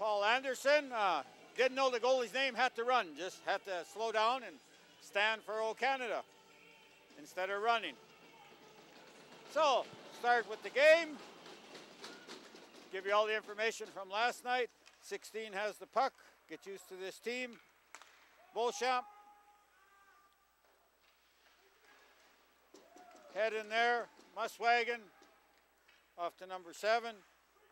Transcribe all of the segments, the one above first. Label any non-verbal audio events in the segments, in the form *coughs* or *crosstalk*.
Paul Anderson. Uh, didn't know the goalie's name, had to run, just had to slow down and stand for O Canada instead of running. So, start with the game. Give you all the information from last night. 16 has the puck. Get used to this team. Beauchamp. Head in there. Muswagon off to number seven.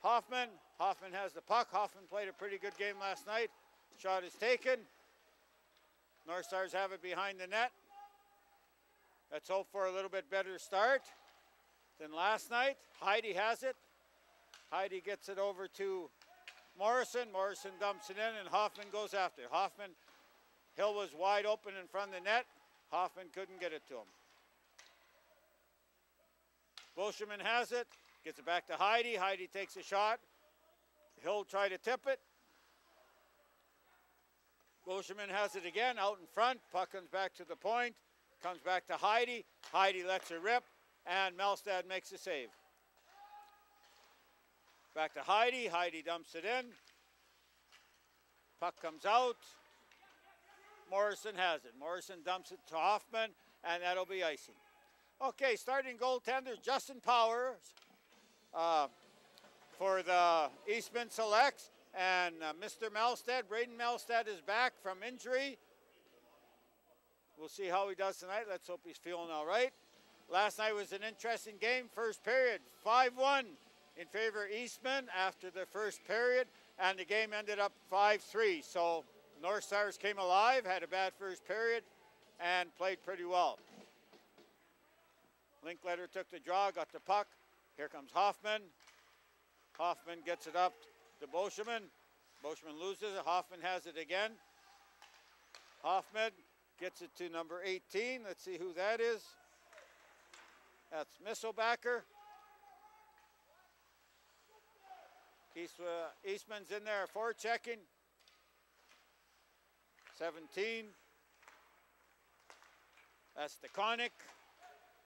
Hoffman. Hoffman has the puck. Hoffman played a pretty good game last night. Shot is taken. North Stars have it behind the net. Let's hope for a little bit better start than last night. Heidi has it. Heidi gets it over to Morrison. Morrison dumps it in, and Hoffman goes after. Hoffman, Hill was wide open in front of the net. Hoffman couldn't get it to him. Bolsheman has it, gets it back to Heidi. Heidi takes a shot. He'll try to tip it. Bolsheman has it again out in front. Puck comes back to the point, comes back to Heidi. Heidi lets her rip, and Melstead makes a save. Back to Heidi. Heidi dumps it in. Puck comes out. Morrison has it. Morrison dumps it to Hoffman, and that'll be icing. Okay, starting goaltender Justin Powers uh, for the Eastman Selects, and uh, Mr. Melstead, Braden Melstead is back from injury. We'll see how he does tonight. Let's hope he's feeling all right. Last night was an interesting game. First period, 5 1 in favor of Eastman after the first period, and the game ended up 5 3. So North Stars came alive, had a bad first period, and played pretty well. Linkletter took the draw, got the puck. Here comes Hoffman. Hoffman gets it up to Boschman. Boschman loses it. Hoffman has it again. Hoffman gets it to number 18. Let's see who that is. That's Misselbacker. East, Eastman's in there for checking. 17. That's the Conic.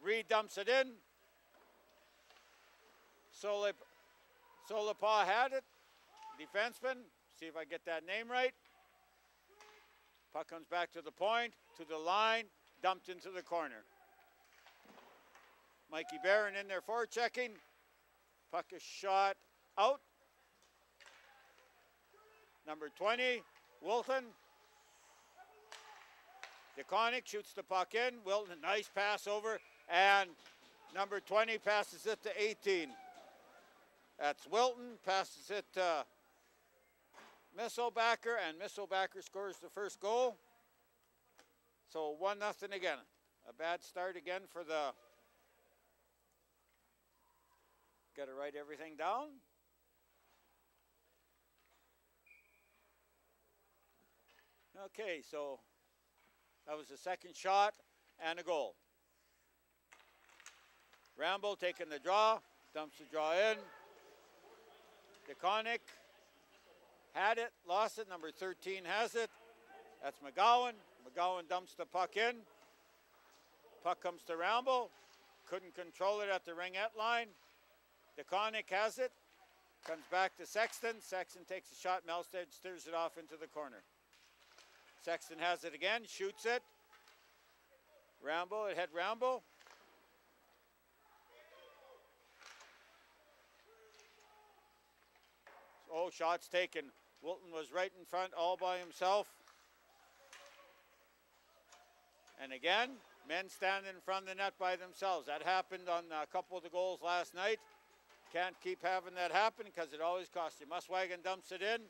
Reed dumps it in. Solip, Solipa had it. Defenseman. See if I get that name right. Puck comes back to the point, to the line, dumped into the corner. Mikey Barron in there for checking. Puck is shot out. Number 20, Wilton. DeConic shoots the puck in. Wilton, nice pass over. And number 20 passes it to 18. That's Wilton, passes it uh, to Misselbacker, and Misselbacker scores the first goal. So 1 nothing again. A bad start again for the. Got to write everything down. Okay, so that was the second shot and a goal. Rambo taking the draw, dumps the draw in. DeConic had it, lost it. Number 13 has it. That's McGowan. McGowan dumps the puck in. Puck comes to Rambo. Couldn't control it at the ringette line. DeConic has it. Comes back to Sexton. Sexton takes a shot. Melstead steers it off into the corner. Sexton has it again, shoots it. Rambo, it hit Rambo. Oh, shots taken. Wilton was right in front all by himself. And again, men standing in front of the net by themselves. That happened on a couple of the goals last night. Can't keep having that happen because it always costs you. Muswagon dumps it in.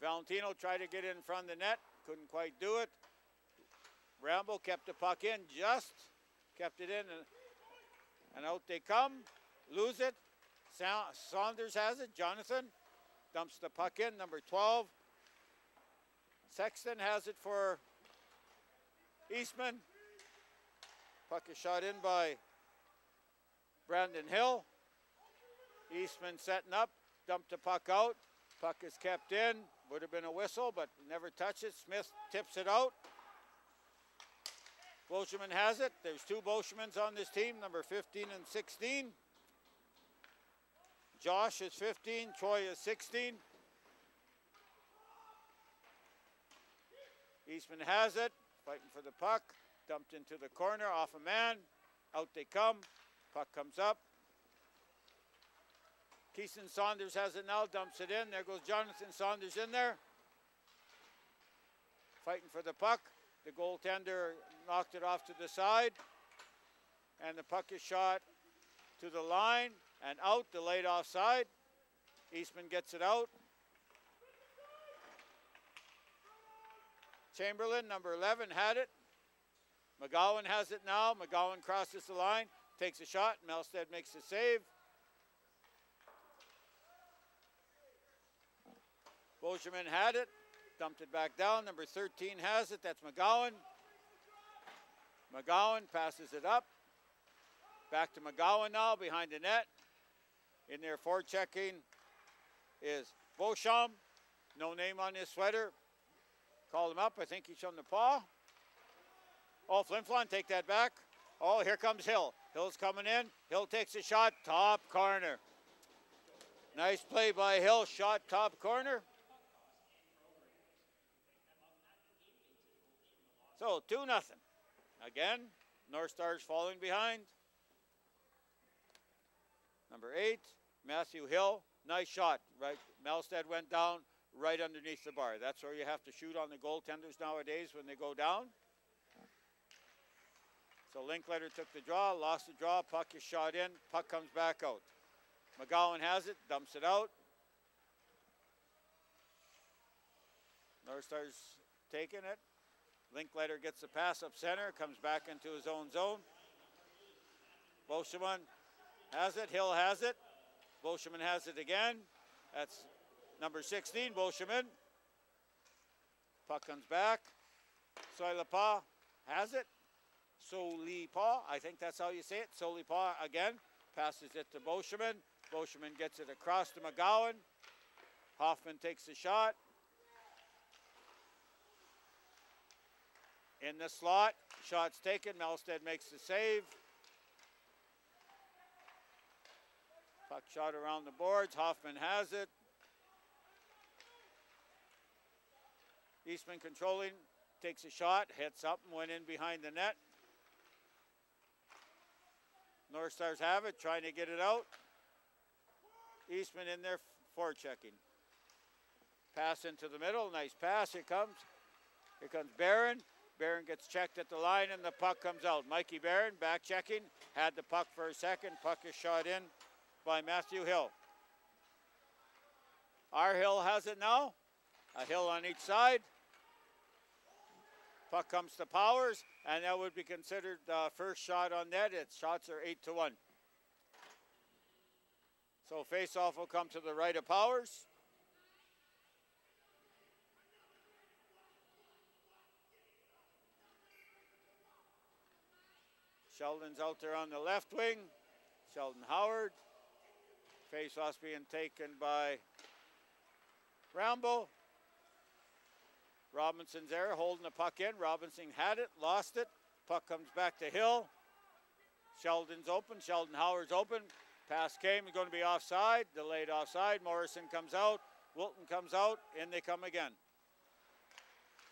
Valentino tried to get in front of the net, couldn't quite do it. Rambo kept the puck in, just kept it in, and, and out they come. Lose it. Sa- Saunders has it. Jonathan dumps the puck in, number 12. Sexton has it for Eastman. Puck is shot in by Brandon Hill. Eastman setting up, dumped the puck out. Puck is kept in. Would have been a whistle, but never touched it. Smith tips it out. Bolsheman has it. There's two Bolshemans on this team, number 15 and 16. Josh is 15, Troy is 16. Eastman has it, fighting for the puck. Dumped into the corner, off a man. Out they come. Puck comes up. Keeson Saunders has it now, dumps it in. There goes Jonathan Saunders in there. Fighting for the puck. The goaltender knocked it off to the side. And the puck is shot to the line and out, delayed offside. Eastman gets it out. Chamberlain, number 11, had it. McGowan has it now. McGowan crosses the line, takes a shot. Melstead makes the save. Bolsheman had it, dumped it back down. Number 13 has it. That's McGowan. McGowan passes it up. Back to McGowan now behind the net. In there for checking is Beauchamp. No name on his sweater. Called him up. I think he's from the Pas. Oh, Flin Flon, take that back. Oh, here comes Hill. Hill's coming in. Hill takes a shot. Top corner. Nice play by Hill. Shot top corner. So two nothing. Again, North Stars falling behind. Number eight, Matthew Hill. Nice shot. Right, Melstead went down right underneath the bar. That's where you have to shoot on the goaltenders nowadays when they go down. So Linkletter took the draw, lost the draw, puck is shot in, puck comes back out. McGowan has it, dumps it out. North Stars taking it. Linkletter gets the pass up center, comes back into his own zone. Bolsheman has it, Hill has it. Bolsheman has it again. That's number 16, Bolsheman. Puck comes back. Soilapa has it. Solipa, I think that's how you say it. Solipa again. Passes it to Bolsheman. Boschman gets it across to McGowan. Hoffman takes the shot. In the slot, shots taken. Melstead makes the save. Puck shot around the boards. Hoffman has it. Eastman controlling, takes a shot, hits up and went in behind the net. North Stars have it, trying to get it out. Eastman in there forechecking. Pass into the middle, nice pass. Here comes. Here comes Barron. Barron gets checked at the line and the puck comes out. Mikey Barron back checking, had the puck for a second. Puck is shot in by Matthew Hill. Our Hill has it now. A hill on each side. Puck comes to Powers, and that would be considered uh, first shot on net. Its shots are eight to one. So face-off will come to the right of Powers. Sheldon's out there on the left wing. Sheldon Howard. Face-off's being taken by Rambo. Robinson's there holding the puck in. Robinson had it, lost it. Puck comes back to Hill. Sheldon's open. Sheldon Howard's open. Pass came, He's going to be offside. Delayed offside. Morrison comes out. Wilton comes out. In they come again.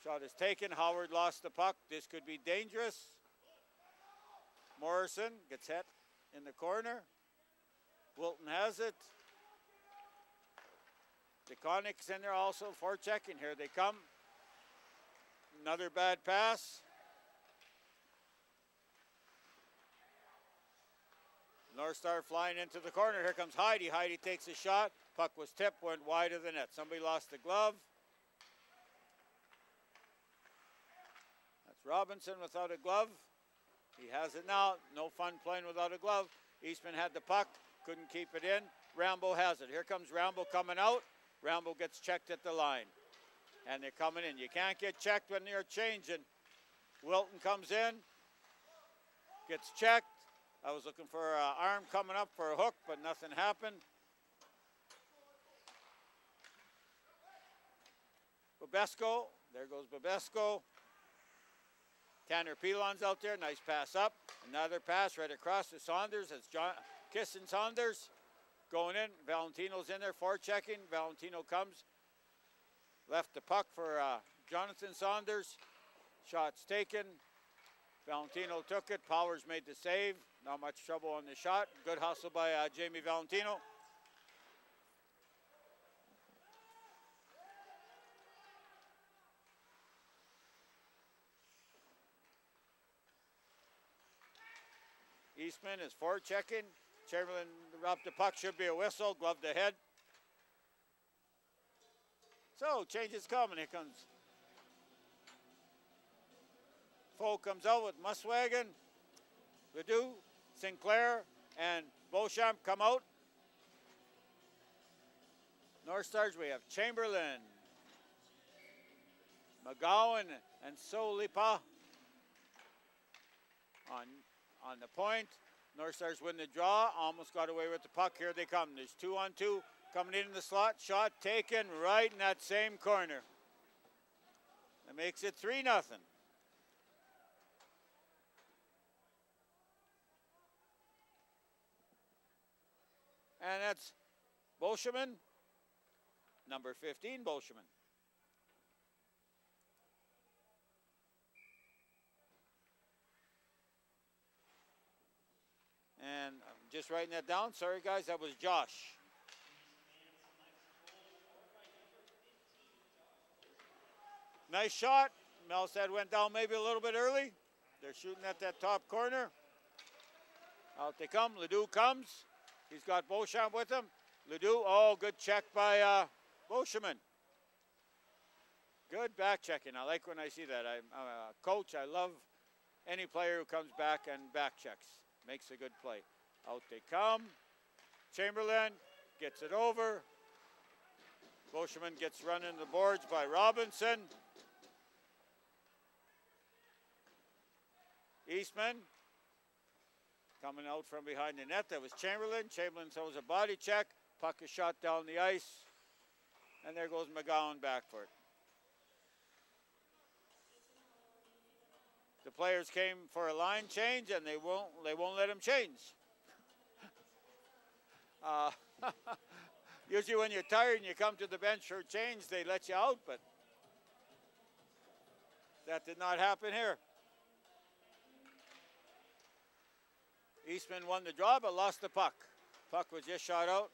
Shot is taken. Howard lost the puck. This could be dangerous. Morrison gets hit in the corner. Wilton has it. DeConnick's in there also for checking. Here they come. Another bad pass. North Star flying into the corner. Here comes Heidi. Heidi takes a shot. Puck was tipped, went wide of the net. Somebody lost the glove. That's Robinson without a glove. He has it now. No fun playing without a glove. Eastman had the puck, couldn't keep it in. Rambo has it. Here comes Rambo coming out. Rambo gets checked at the line and they're coming in. You can't get checked when they're changing. Wilton comes in, gets checked. I was looking for an arm coming up for a hook, but nothing happened. Babesco, there goes Babesco. Tanner Pilon's out there, nice pass up. Another pass right across to Saunders. It's John Keeson Saunders going in. Valentino's in there for checking. Valentino comes, Left the puck for uh, Jonathan Saunders. Shots taken. Valentino took it. Powers made the save. Not much trouble on the shot. Good hustle by uh, Jamie Valentino. Eastman is forward checking. Chamberlain dropped the puck. Should be a whistle. Gloved ahead. So change is coming. Here comes. Foe comes out with Muswagon, Ledoux, Sinclair, and Beauchamp come out. North Stars, we have Chamberlain, McGowan, and Solipa on, on the point. North Stars win the draw, almost got away with the puck. Here they come. There's two on two. Coming in the slot, shot taken right in that same corner. That makes it 3 nothing. And that's Bolsheman, number 15, Bolsheman. And I'm just writing that down. Sorry, guys, that was Josh. Nice shot. Melstead went down maybe a little bit early. They're shooting at that top corner. Out they come. Ledoux comes. He's got Beauchamp with him. Ledoux, oh, good check by uh. Good back checking. I like when I see that. I'm a coach. I love any player who comes back and back checks. Makes a good play. Out they come. Chamberlain gets it over. Beauchemin gets run in the boards by Robinson. Eastman Coming out from behind the net, that was Chamberlain. Chamberlain throws a body check. Puck is shot down the ice. And there goes McGowan back for it. The players came for a line change and they won't they won't let them change. *laughs* uh, *laughs* usually when you're tired and you come to the bench for change, they let you out, but that did not happen here. Eastman won the draw but lost the puck. Puck was just shot out.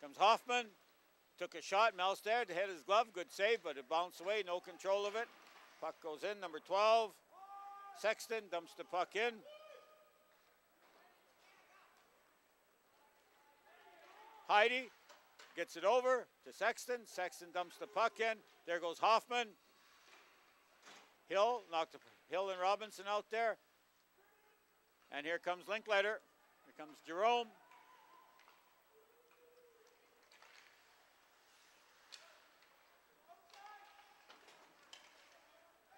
Comes Hoffman, took a shot. Melstead hit his glove, good save, but it bounced away, no control of it. Puck goes in, number 12. Sexton dumps the puck in. Heidi gets it over to Sexton. Sexton dumps the puck in. There goes Hoffman. Hill knocked Hill and Robinson out there. And here comes Linkletter. Here comes Jerome.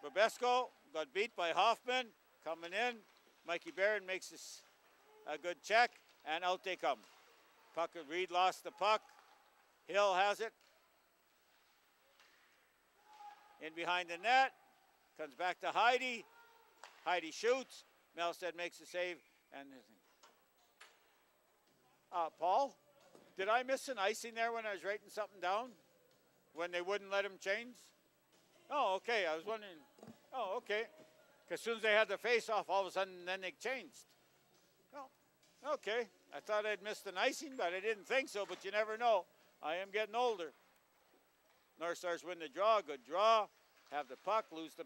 Babesco got beat by Hoffman. Coming in. Mikey Barron makes this a good check. And out they come. Puck, Reed lost the puck. Hill has it. In behind the net. Comes back to Heidi. Heidi shoots. Melstead makes a save. And uh, Paul, did I miss an icing there when I was writing something down? When they wouldn't let him change? Oh, okay. I was wondering. Oh, okay. Because as soon as they had the face off, all of a sudden, then they changed. Oh, okay. I thought I'd missed an icing, but I didn't think so. But you never know. I am getting older. North Stars win the draw. Good draw. Have the puck, lose the,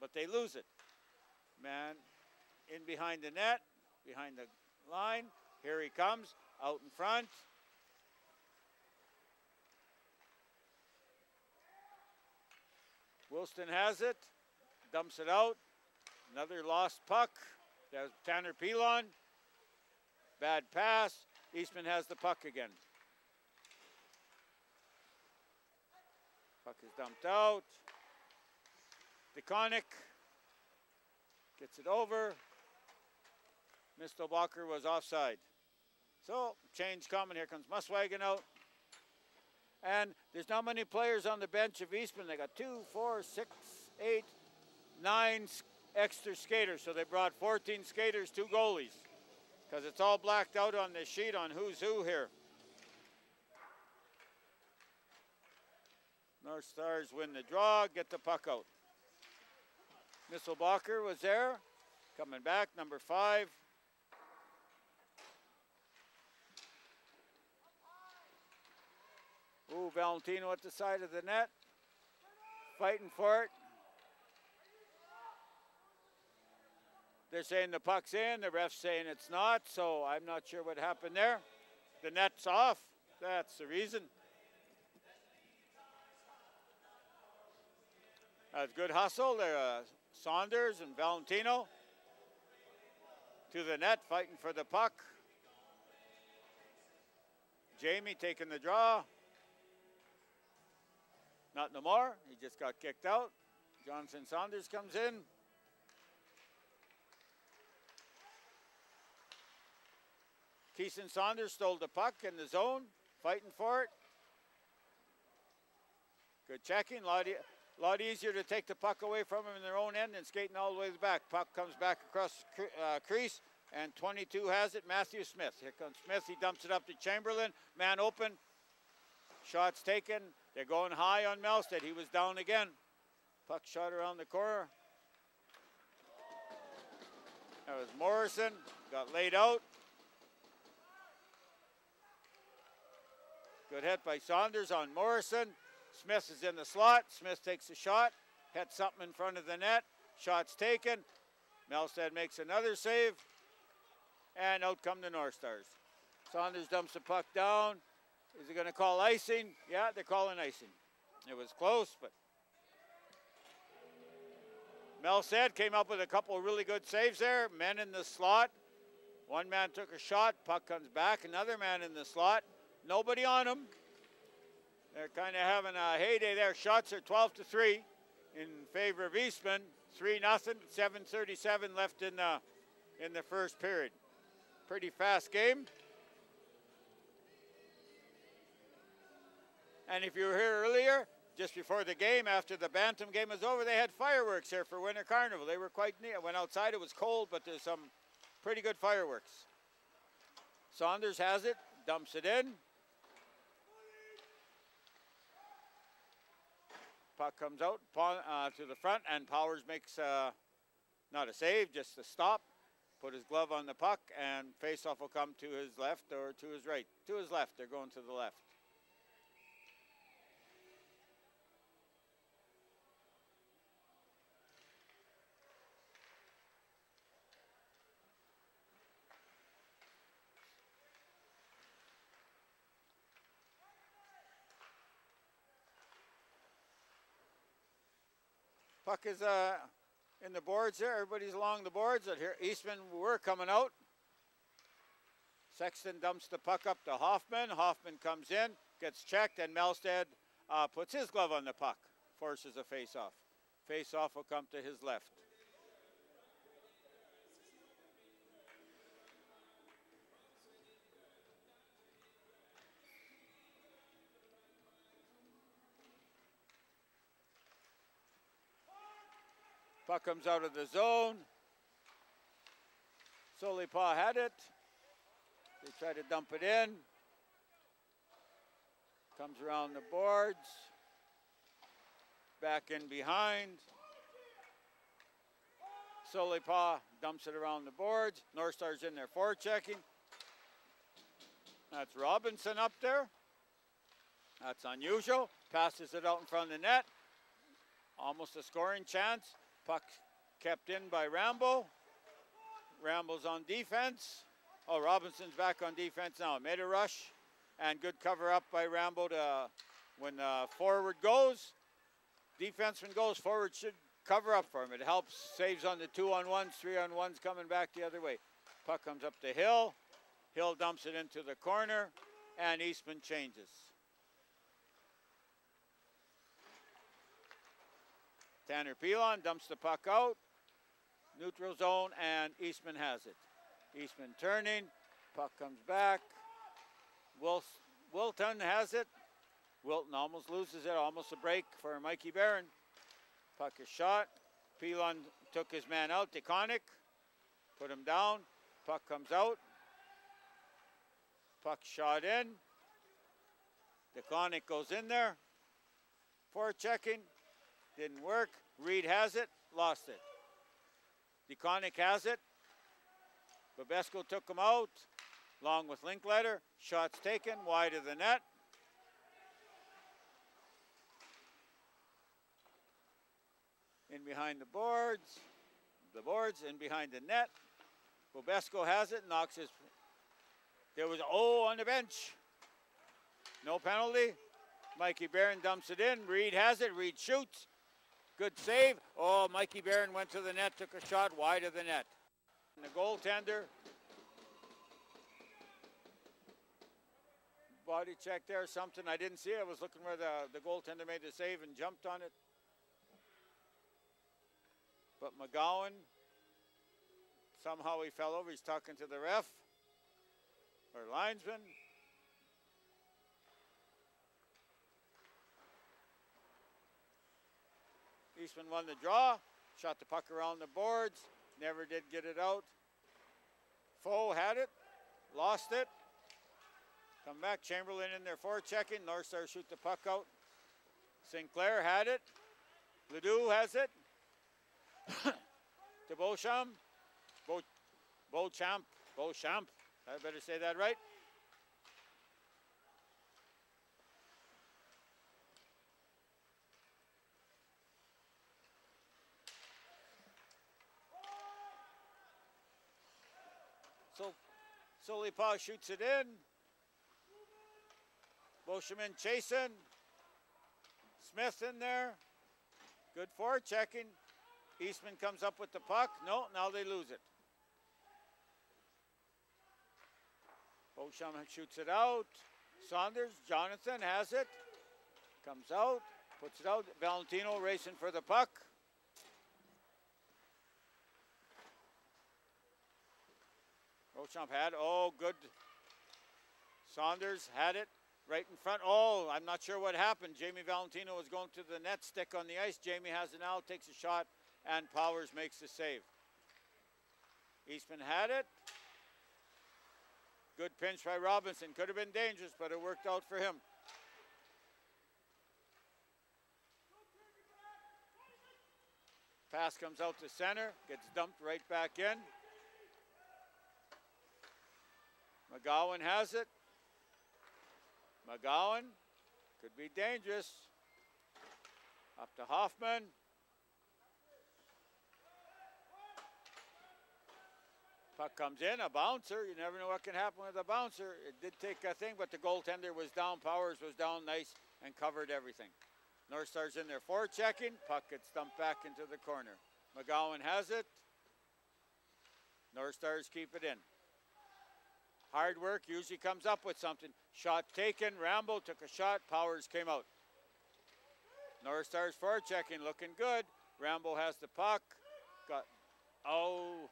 but they lose it. Man, in behind the net, behind the line. Here he comes, out in front. Wilton has it, dumps it out. Another lost puck. There's Tanner Pilon. Bad pass. Eastman has the puck again. Puck is dumped out. DeConnick gets it over. Mistelbacher was offside. So, change coming. Here comes Muswagon out. And there's not many players on the bench of Eastman. They got two, four, six, eight, nine extra skaters. So they brought 14 skaters, two goalies. Because it's all blacked out on the sheet on who's who here. North Stars win the draw, get the puck out. Misselbacher was there, coming back, number five. Ooh, Valentino at the side of the net, fighting for it. They're saying the puck's in, the ref's saying it's not, so I'm not sure what happened there. The net's off, that's the reason. That's good hustle there, uh, Saunders and Valentino to the net, fighting for the puck. Jamie taking the draw. Not no more. He just got kicked out. Jonathan Saunders comes in. Keeson Saunders stole the puck in the zone, fighting for it. Good checking. A lot, e- lot easier to take the puck away from him in their own end than skating all the way back. Puck comes back across cre- uh, crease, and 22 has it. Matthew Smith. Here comes Smith. He dumps it up to Chamberlain. Man open. Shots taken. They're going high on Melstead. He was down again. Puck shot around the corner. That was Morrison. Got laid out. Good hit by Saunders on Morrison. Smith is in the slot. Smith takes a shot. Hits something in front of the net. Shots taken. Melstead makes another save. And out come the North Stars. Saunders dumps the puck down. Is he going to call icing? Yeah, they're calling icing. It was close, but Melstead came up with a couple really good saves there. Men in the slot. One man took a shot. Puck comes back. Another man in the slot. Nobody on him. They're kind of having a heyday there. Shots are 12 to 3. in favor of Eastman. 3 nothing. 737 left in the in the first period. Pretty fast game. And if you were here earlier, just before the game, after the Bantam game was over, they had fireworks here for Winter Carnival. They were quite neat. I went outside, it was cold, but there's some pretty good fireworks. Saunders has it, dumps it in. Puck comes out uh, to the front, and Powers makes uh, not a save, just a stop. Put his glove on the puck, and faceoff will come to his left or to his right. To his left, they're going to the left. Puck is uh, in the boards there. Everybody's along the boards. Here, Eastman we're coming out. Sexton dumps the puck up to Hoffman. Hoffman comes in, gets checked, and Melstead uh, puts his glove on the puck, forces a face-off. Face-off will come to his left. Puck comes out of the zone. Solipa had it. They try to dump it in. Comes around the boards. Back in behind. Solipa dumps it around the boards. North Star's in there forechecking. That's Robinson up there. That's unusual. Passes it out in front of the net. Almost a scoring chance. Puck kept in by Rambo. Rambo's on defense. Oh, Robinson's back on defense now. Made a rush and good cover up by Rambo to when uh, forward goes. Defenseman goes forward should cover up for him. It helps. Saves on the two on ones, three on ones coming back the other way. Puck comes up to Hill. Hill dumps it into the corner and Eastman changes. Tanner Pilon dumps the puck out. Neutral zone, and Eastman has it. Eastman turning. Puck comes back. Wil- Wilton has it. Wilton almost loses it. Almost a break for Mikey Barron. Puck is shot. Pilon took his man out. DeConnick put him down. Puck comes out. Puck shot in. DeConnick goes in there. For checking. Didn't work. Reed has it, lost it. DeConnick has it. Babesco took him out, along with Linkletter. Shots taken, wide of the net. In behind the boards, the boards, in behind the net. Babesco has it, knocks his. There was O on the bench. No penalty. Mikey Barron dumps it in. Reed has it. Reed shoots. Good save. Oh, Mikey Barron went to the net, took a shot wide of the net. And the goaltender. Body check there, something I didn't see. I was looking where the, the goaltender made the save and jumped on it. But McGowan, somehow he fell over. He's talking to the ref or linesman. Eastman won the draw, shot the puck around the boards, never did get it out. Foe had it, lost it. Come back, Chamberlain in there for checking. North Star shoot the puck out. Sinclair had it. Ledoux has it. *coughs* to Beauchamp. Beau, Beauchamp. Beauchamp. I better say that right. So Solipa shoots it in. Beauchemin chasing. Smith in there. Good for checking. Eastman comes up with the puck. No, now they lose it. Beauchamp shoots it out. Saunders, Jonathan has it. Comes out. Puts it out. Valentino racing for the puck. Rochamp had, oh, good. Saunders had it right in front. Oh, I'm not sure what happened. Jamie Valentino was going to the net stick on the ice. Jamie has it now, takes a shot, and Powers makes the save. Eastman had it. Good pinch by Robinson. Could have been dangerous, but it worked out for him. Pass comes out to center, gets dumped right back in. McGowan has it. McGowan could be dangerous. Up to Hoffman. Puck comes in, a bouncer. You never know what can happen with a bouncer. It did take a thing, but the goaltender was down. Powers was down nice and covered everything. North Stars in there for checking. Puck gets dumped back into the corner. McGowan has it. North Stars keep it in. Hard work usually comes up with something. Shot taken. Rambo took a shot. Powers came out. North Stars for checking, looking good. Rambo has the puck. Got oh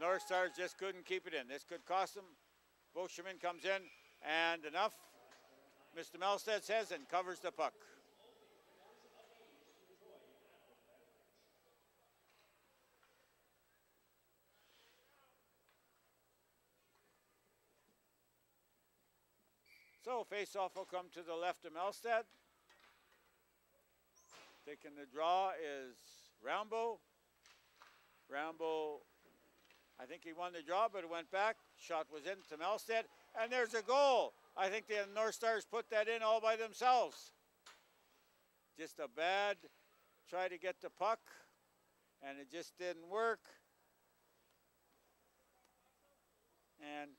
North Stars just couldn't keep it in. This could cost them. Boscheman comes in and enough. Mr. Melstead says and covers the puck. So face-off will come to the left of Melstead. Taking the draw is Rambo. Rambo I think he won the draw, but it went back. Shot was in to Melstead, and there's a goal. I think the North Stars put that in all by themselves. Just a bad try to get the puck, and it just didn't work. And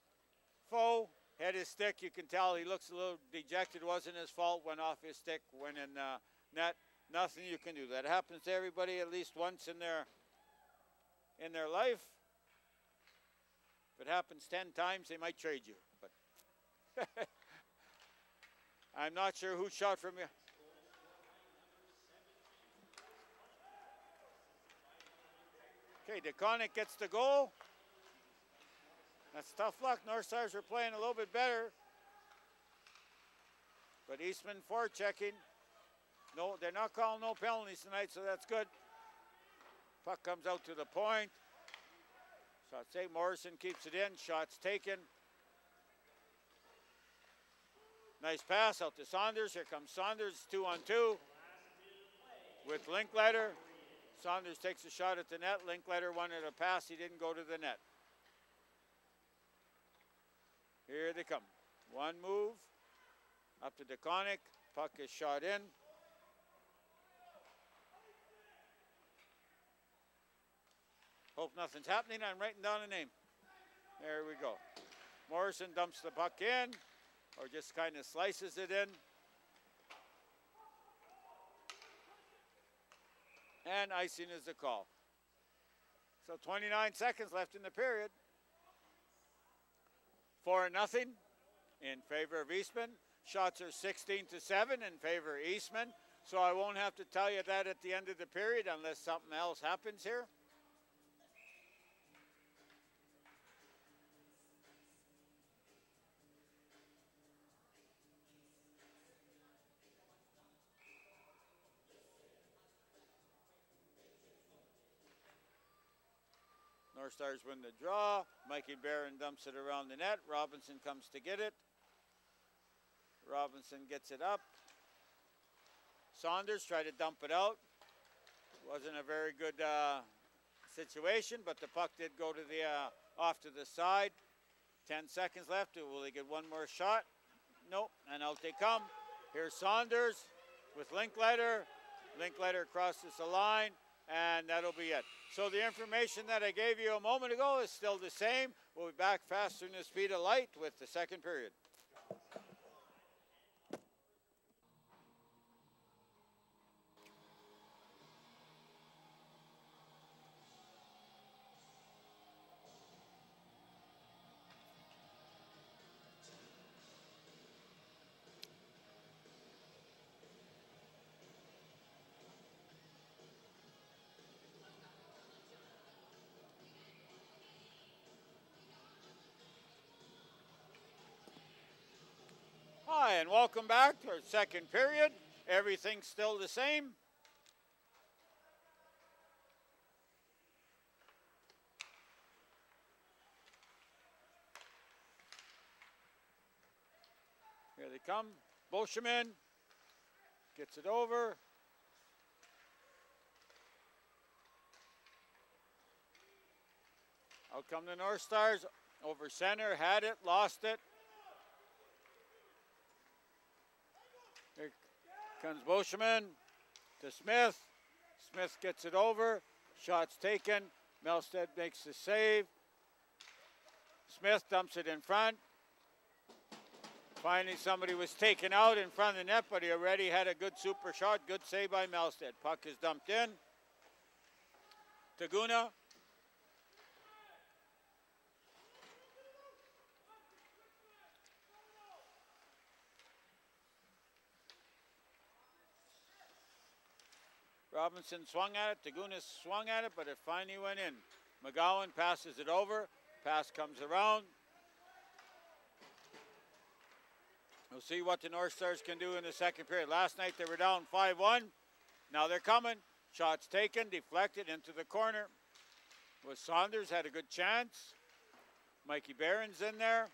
Foe had his stick. You can tell he looks a little dejected. Wasn't his fault. Went off his stick. Went in uh, net. Nothing you can do. That happens to everybody at least once in their in their life. If it happens 10 times, they might trade you. But *laughs* I'm not sure who shot from you. Okay, DeConnick gets the goal. That's tough luck. North Stars are playing a little bit better. But Eastman for checking. No, they're not calling no penalties tonight, so that's good. Puck comes out to the point. Shots taken. Morrison keeps it in. Shots taken. Nice pass out to Saunders. Here comes Saunders, two on two with Linkletter. Saunders takes a shot at the net. Linkletter wanted a pass. He didn't go to the net. Here they come. One move up to DeConnick. Puck is shot in. Hope nothing's happening. I'm writing down a name. There we go. Morrison dumps the puck in or just kind of slices it in. And icing is the call. So 29 seconds left in the period. Four nothing in favor of Eastman. Shots are 16 to 7 in favor of Eastman. So I won't have to tell you that at the end of the period unless something else happens here. Stars win the draw. Mikey Barron dumps it around the net. Robinson comes to get it. Robinson gets it up. Saunders tried to dump it out. Wasn't a very good uh, situation, but the puck did go to the uh, off to the side. Ten seconds left. Will he get one more shot? Nope. And out they come. Here's Saunders with Linkletter. Linkletter crosses the line and that'll be it. So the information that I gave you a moment ago is still the same. We'll be back faster than the speed of light with the second period. Welcome back to our second period. Everything's still the same. Here they come. Bolsheman gets it over. Out come the North Stars. Over center, had it, lost it. Here comes Bolsheman to Smith. Smith gets it over. Shots taken. Melstead makes the save. Smith dumps it in front. Finally, somebody was taken out in front of the net, but he already had a good super shot. Good save by Melstead. Puck is dumped in. Taguna. Robinson swung at it. Taguna swung at it, but it finally went in. McGowan passes it over. Pass comes around. We'll see what the North Stars can do in the second period. Last night they were down 5 1. Now they're coming. Shots taken, deflected into the corner. Was Saunders had a good chance. Mikey Barron's in there.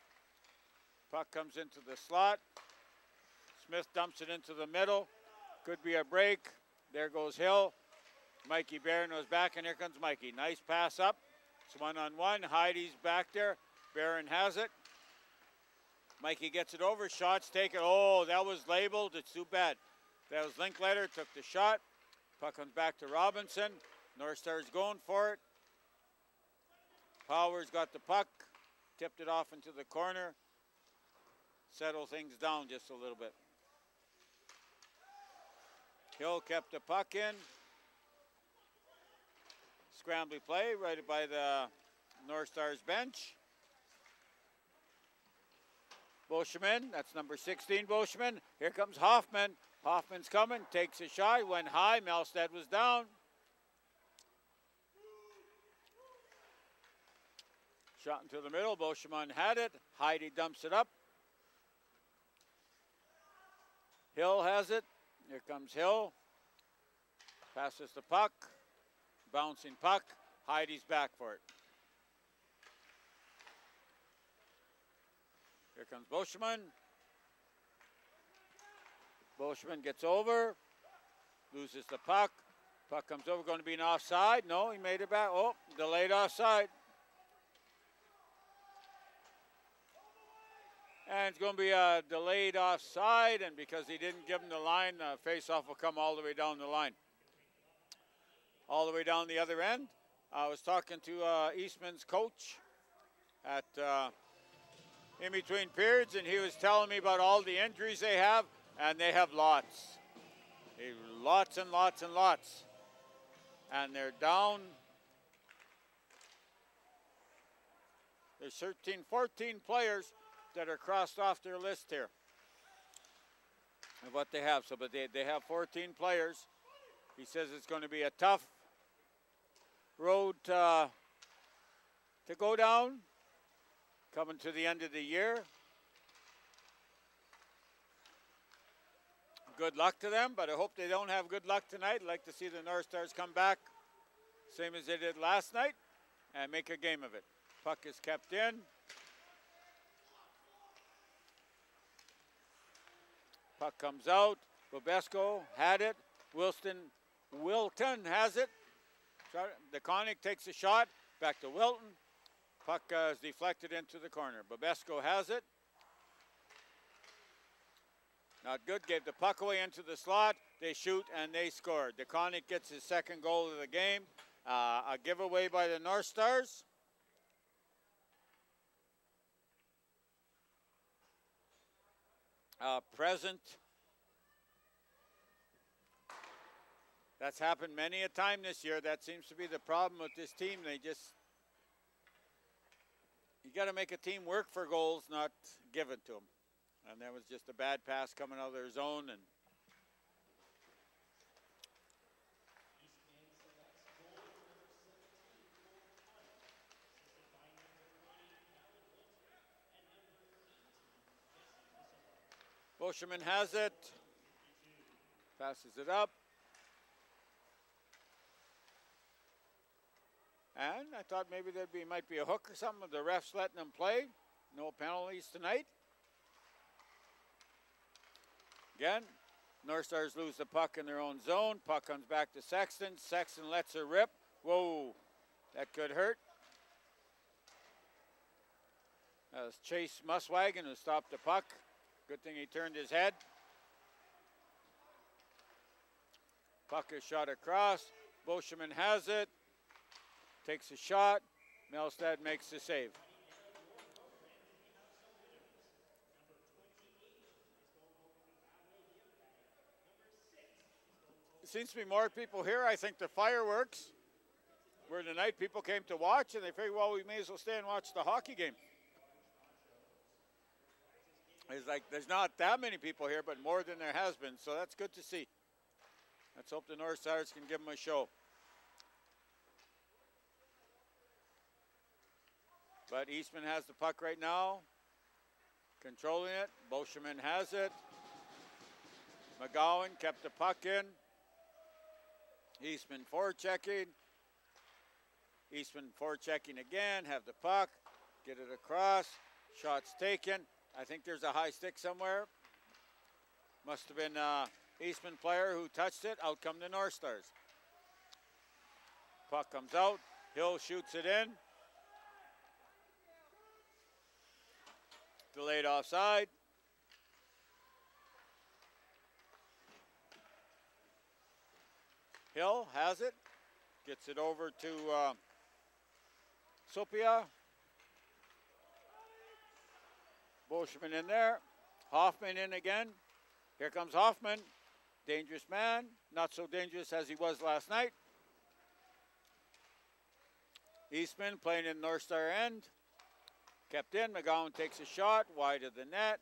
Puck comes into the slot. Smith dumps it into the middle. Could be a break. There goes Hill. Mikey Barron was back, and here comes Mikey. Nice pass up. It's one on one. Heidi's back there. Barron has it. Mikey gets it over. Shots taken. Oh, that was labeled. It's too bad. That was Linkletter. Took the shot. Puck comes back to Robinson. North Stars going for it. Powers got the puck. Tipped it off into the corner. Settle things down just a little bit. Hill kept the puck in. Scrambly play right by the North Stars bench. Bolsheman, that's number 16, Bolsheman. Here comes Hoffman. Hoffman's coming, takes a shot, went high. Melstead was down. Shot into the middle. Bolsheman had it. Heidi dumps it up. Hill has it. Here comes Hill. Passes the puck. Bouncing puck. Heidi's back for it. Here comes Boschman. Boschman gets over. Loses the puck. Puck comes over. Going to be an offside. No, he made it back. Oh, delayed offside. And it's going to be a delayed offside, and because he didn't give him the line, the face-off will come all the way down the line. All the way down the other end. I was talking to uh, Eastman's coach at uh, in between periods, and he was telling me about all the injuries they have, and they have lots. They, lots and lots and lots. And they're down. There's 13, 14 players that are crossed off their list here of what they have. So, but they, they have 14 players. He says it's going to be a tough road uh, to go down coming to the end of the year. Good luck to them, but I hope they don't have good luck tonight. I'd like to see the North Stars come back, same as they did last night, and make a game of it. Puck is kept in. Puck comes out. Babesco had it. Wilson Wilton has it. DeConnick takes a shot. Back to Wilton. Puck uh, is deflected into the corner. Babesco has it. Not good. Gave the puck away into the slot. They shoot and they scored. DeConnick gets his second goal of the game. Uh, a giveaway by the North Stars. Uh, present. That's happened many a time this year. That seems to be the problem with this team. They just you got to make a team work for goals, not give it to them. And that was just a bad pass coming out of their zone and. Bosherman has it. Passes it up. And I thought maybe there'd be might be a hook or something. The refs letting them play. No penalties tonight. Again, North Stars lose the puck in their own zone. Puck comes back to Sexton. Sexton lets her rip. Whoa, that could hurt. Was Chase Muswagon who stopped the puck. Good thing he turned his head. Puck is shot across. Bosherman has it. Takes a shot. Melstead makes the save. seems to be more people here. I think the fireworks were the night people came to watch, and they figured, well, we may as well stay and watch the hockey game. It's like there's not that many people here, but more than there has been, so that's good to see. Let's hope the North Stars can give them a show. But Eastman has the puck right now, controlling it. Bosherman has it. McGowan kept the puck in. Eastman forechecking. Eastman forechecking again, have the puck, get it across. Shots taken. I think there's a high stick somewhere. Must have been uh, Eastman player who touched it. Out come the North Stars. Puck comes out. Hill shoots it in. Delayed offside. Hill has it. Gets it over to uh, Sopia. Bosherman in there. Hoffman in again. Here comes Hoffman. Dangerous man. Not so dangerous as he was last night. Eastman playing in North Star end. Kept in. McGowan takes a shot wide of the net.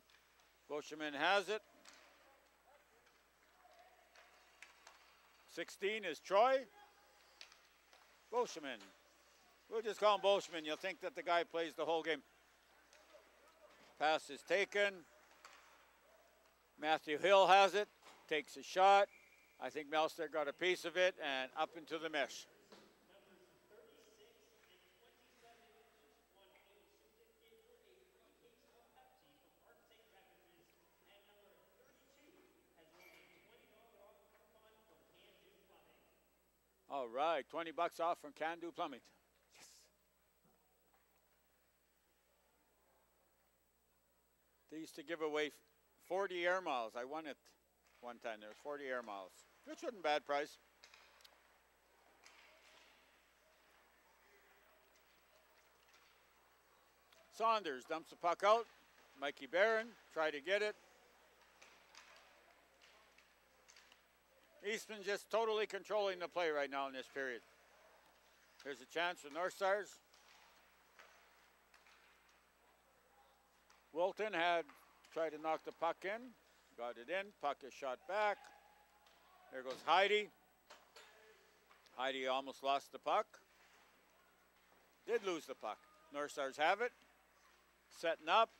Bosherman has it. 16 is Troy. Bosherman. We'll just call him Bosherman. You'll think that the guy plays the whole game. Pass is taken. Matthew Hill has it, takes a shot. I think Melstead got a piece of it and up into the mesh. All right, 20 bucks off from Can Do Plumbing. They used to give away 40 air miles. I won it one time. There was 40 air miles, which wasn't bad price. Saunders dumps the puck out. Mikey Barron try to get it. Eastman just totally controlling the play right now in this period. There's a chance for North Stars. Wilton had tried to knock the puck in, got it in, puck is shot back. There goes Heidi. Heidi almost lost the puck. Did lose the puck. North Stars have it. Setting up.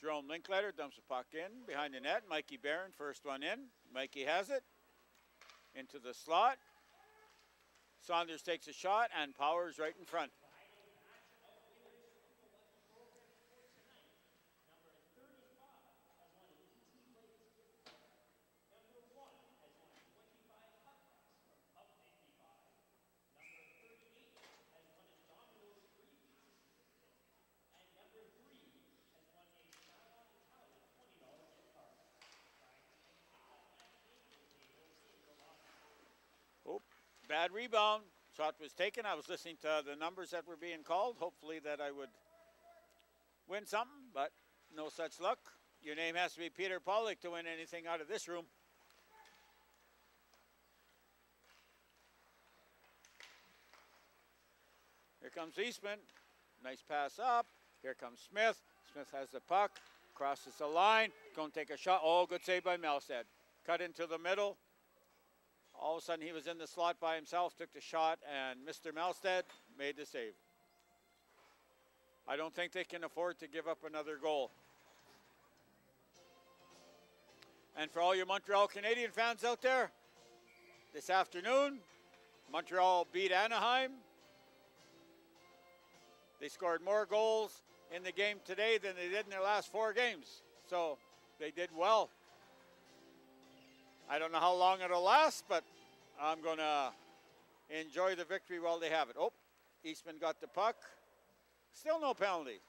Jerome Linkletter dumps the puck in behind the net. Mikey Barron, first one in. Mikey has it into the slot. Saunders takes a shot and Powers right in front. Bad rebound. Shot was taken. I was listening to the numbers that were being called. Hopefully that I would win something, but no such luck. Your name has to be Peter Pollock to win anything out of this room. Here comes Eastman. Nice pass up. Here comes Smith. Smith has the puck. Crosses the line. Going to take a shot. Oh, good save by Melstead. Cut into the middle. All of a sudden, he was in the slot by himself, took the shot, and Mr. Melstead made the save. I don't think they can afford to give up another goal. And for all your Montreal Canadian fans out there, this afternoon, Montreal beat Anaheim. They scored more goals in the game today than they did in their last four games. So they did well. I don't know how long it'll last, but I'm going to enjoy the victory while they have it. Oh, Eastman got the puck. Still no penalty.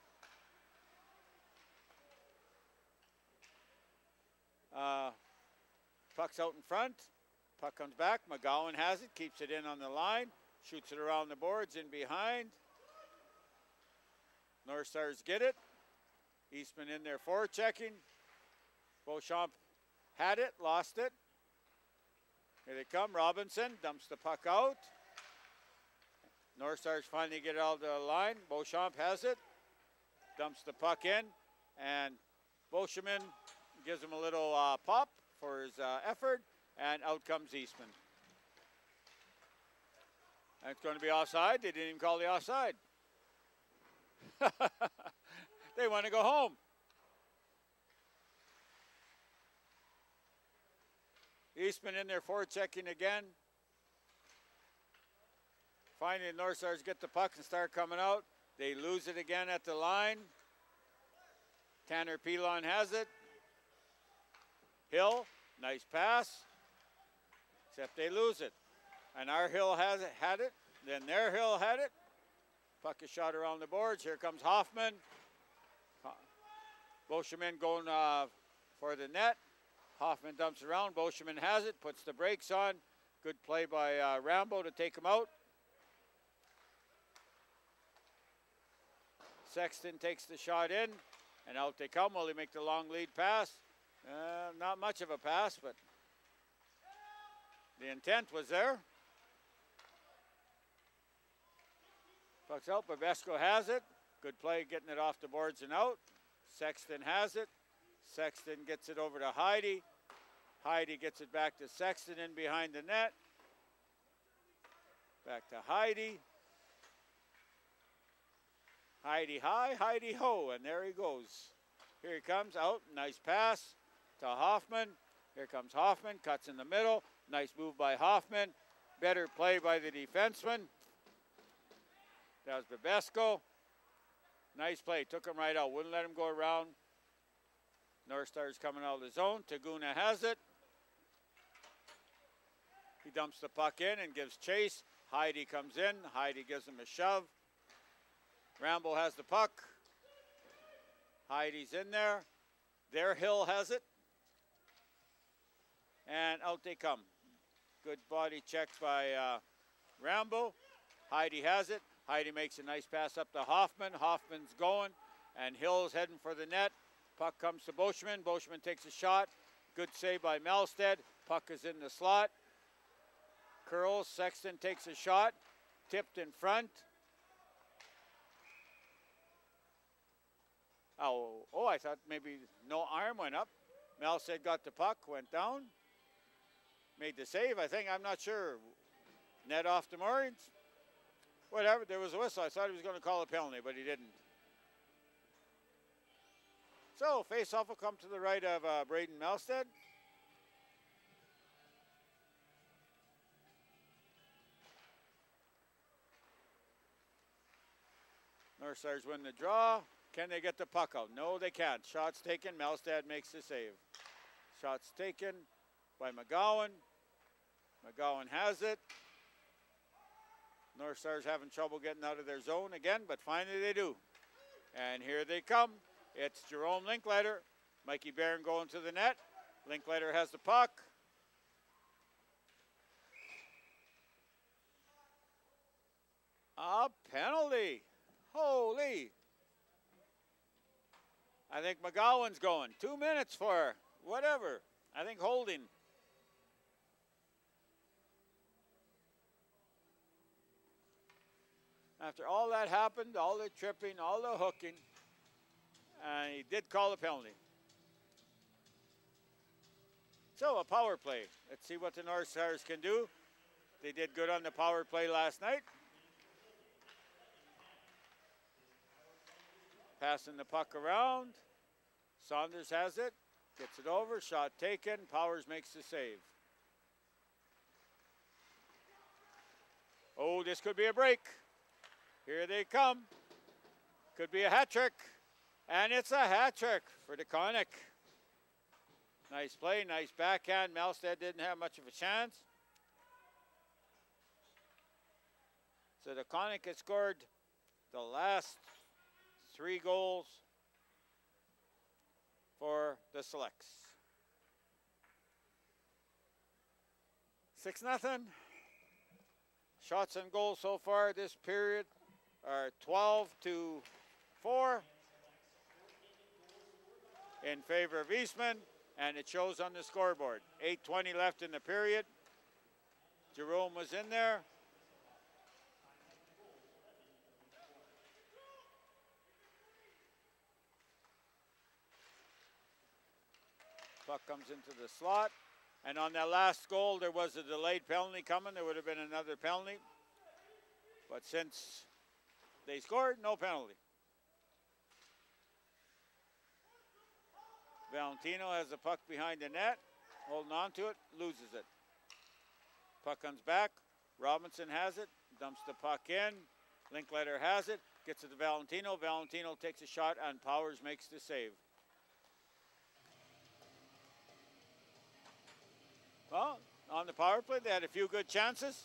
Uh, puck's out in front. Puck comes back. McGowan has it, keeps it in on the line, shoots it around the boards, in behind. North Stars get it. Eastman in there for checking. Beauchamp had it, lost it. Here they come. Robinson dumps the puck out. North Stars finally get it out of the line. Beauchamp has it, dumps the puck in, and Beauchemin gives him a little uh, pop for his uh, effort, and out comes Eastman. It's going to be offside. They didn't even call the offside. *laughs* they want to go home. Eastman in there for checking again. Finally, the North Stars get the puck and start coming out. They lose it again at the line. Tanner Pilon has it. Hill, nice pass. Except they lose it. And our Hill has it, had it. Then their Hill had it. Puck is shot around the boards. Here comes Hoffman. Beauchemin going uh, for the net. Hoffman dumps around. Beauchemin has it, puts the brakes on. Good play by uh, Rambo to take him out. Sexton takes the shot in, and out they come. Will he make the long lead pass? Uh, not much of a pass, but the intent was there. Puck's out. Babesco has it. Good play getting it off the boards and out. Sexton has it. Sexton gets it over to Heidi. Heidi gets it back to Sexton in behind the net. Back to Heidi. Heidi high, Heidi ho, and there he goes. Here he comes out. Nice pass to Hoffman. Here comes Hoffman, cuts in the middle. Nice move by Hoffman. Better play by the defenseman. That was Babesco. Nice play. Took him right out. Wouldn't let him go around. North Stars coming out of the zone. Taguna has it. He dumps the puck in and gives chase. Heidi comes in. Heidi gives him a shove. Rambo has the puck. Heidi's in there. There Hill has it. And out they come. Good body check by uh, Rambo. Heidi has it. Heidi makes a nice pass up to Hoffman. Hoffman's going, and Hill's heading for the net. Puck comes to Beauchemin. Beauchemin takes a shot. Good save by Melstead. Puck is in the slot. Curls. Sexton takes a shot. Tipped in front. Oh, oh, I thought maybe no arm went up. Melstead got the puck, went down. Made the save, I think. I'm not sure. Net off the Marines. Whatever, there was a whistle. I thought he was going to call a penalty, but he didn't. So, face-off will come to the right of uh, Braden Melstead. North Stars win the draw. Can they get the puck out? No, they can't. Shots taken. Melstead makes the save. Shots taken by McGowan. McGowan has it. North Stars having trouble getting out of their zone again, but finally they do. And here they come. It's Jerome Linkletter. Mikey Barron going to the net. Linkletter has the puck. A penalty. Holy. I think McGowan's going. Two minutes for whatever. I think holding. After all that happened, all the tripping, all the hooking, and he did call a penalty. So a power play. Let's see what the North Stars can do. They did good on the power play last night. Passing the puck around. Saunders has it. Gets it over, shot taken. Powers makes the save. Oh, this could be a break. Here they come. Could be a hat trick. And it's a hat trick for DeConnick. Nice play, nice backhand. Melstead didn't have much of a chance. So DeConnick has scored the last three goals for the selects. Six nothing. Shots and goals so far this period are 12 to 4 in favor of Eastman, and it shows on the scoreboard. 8.20 left in the period. Jerome was in there. Puck comes into the slot. And on that last goal, there was a delayed penalty coming. There would have been another penalty. But since they scored, no penalty. Valentino has the puck behind the net, holding on to it, loses it. Puck comes back. Robinson has it, dumps the puck in. Linkletter has it, gets it to Valentino. Valentino takes a shot, and Powers makes the save. Well, on the power play, they had a few good chances.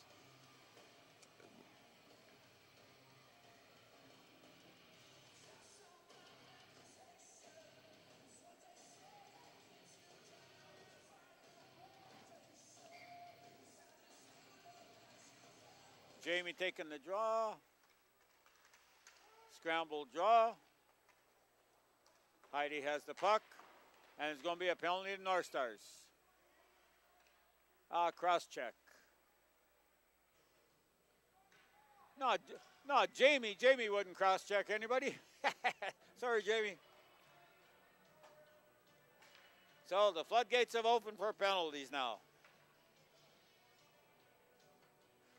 Jamie taking the draw. Scramble draw. Heidi has the puck. And it's going to be a penalty to North Stars. Ah, cross check. No, no, Jamie. Jamie wouldn't cross check anybody. *laughs* Sorry, Jamie. So the floodgates have opened for penalties now.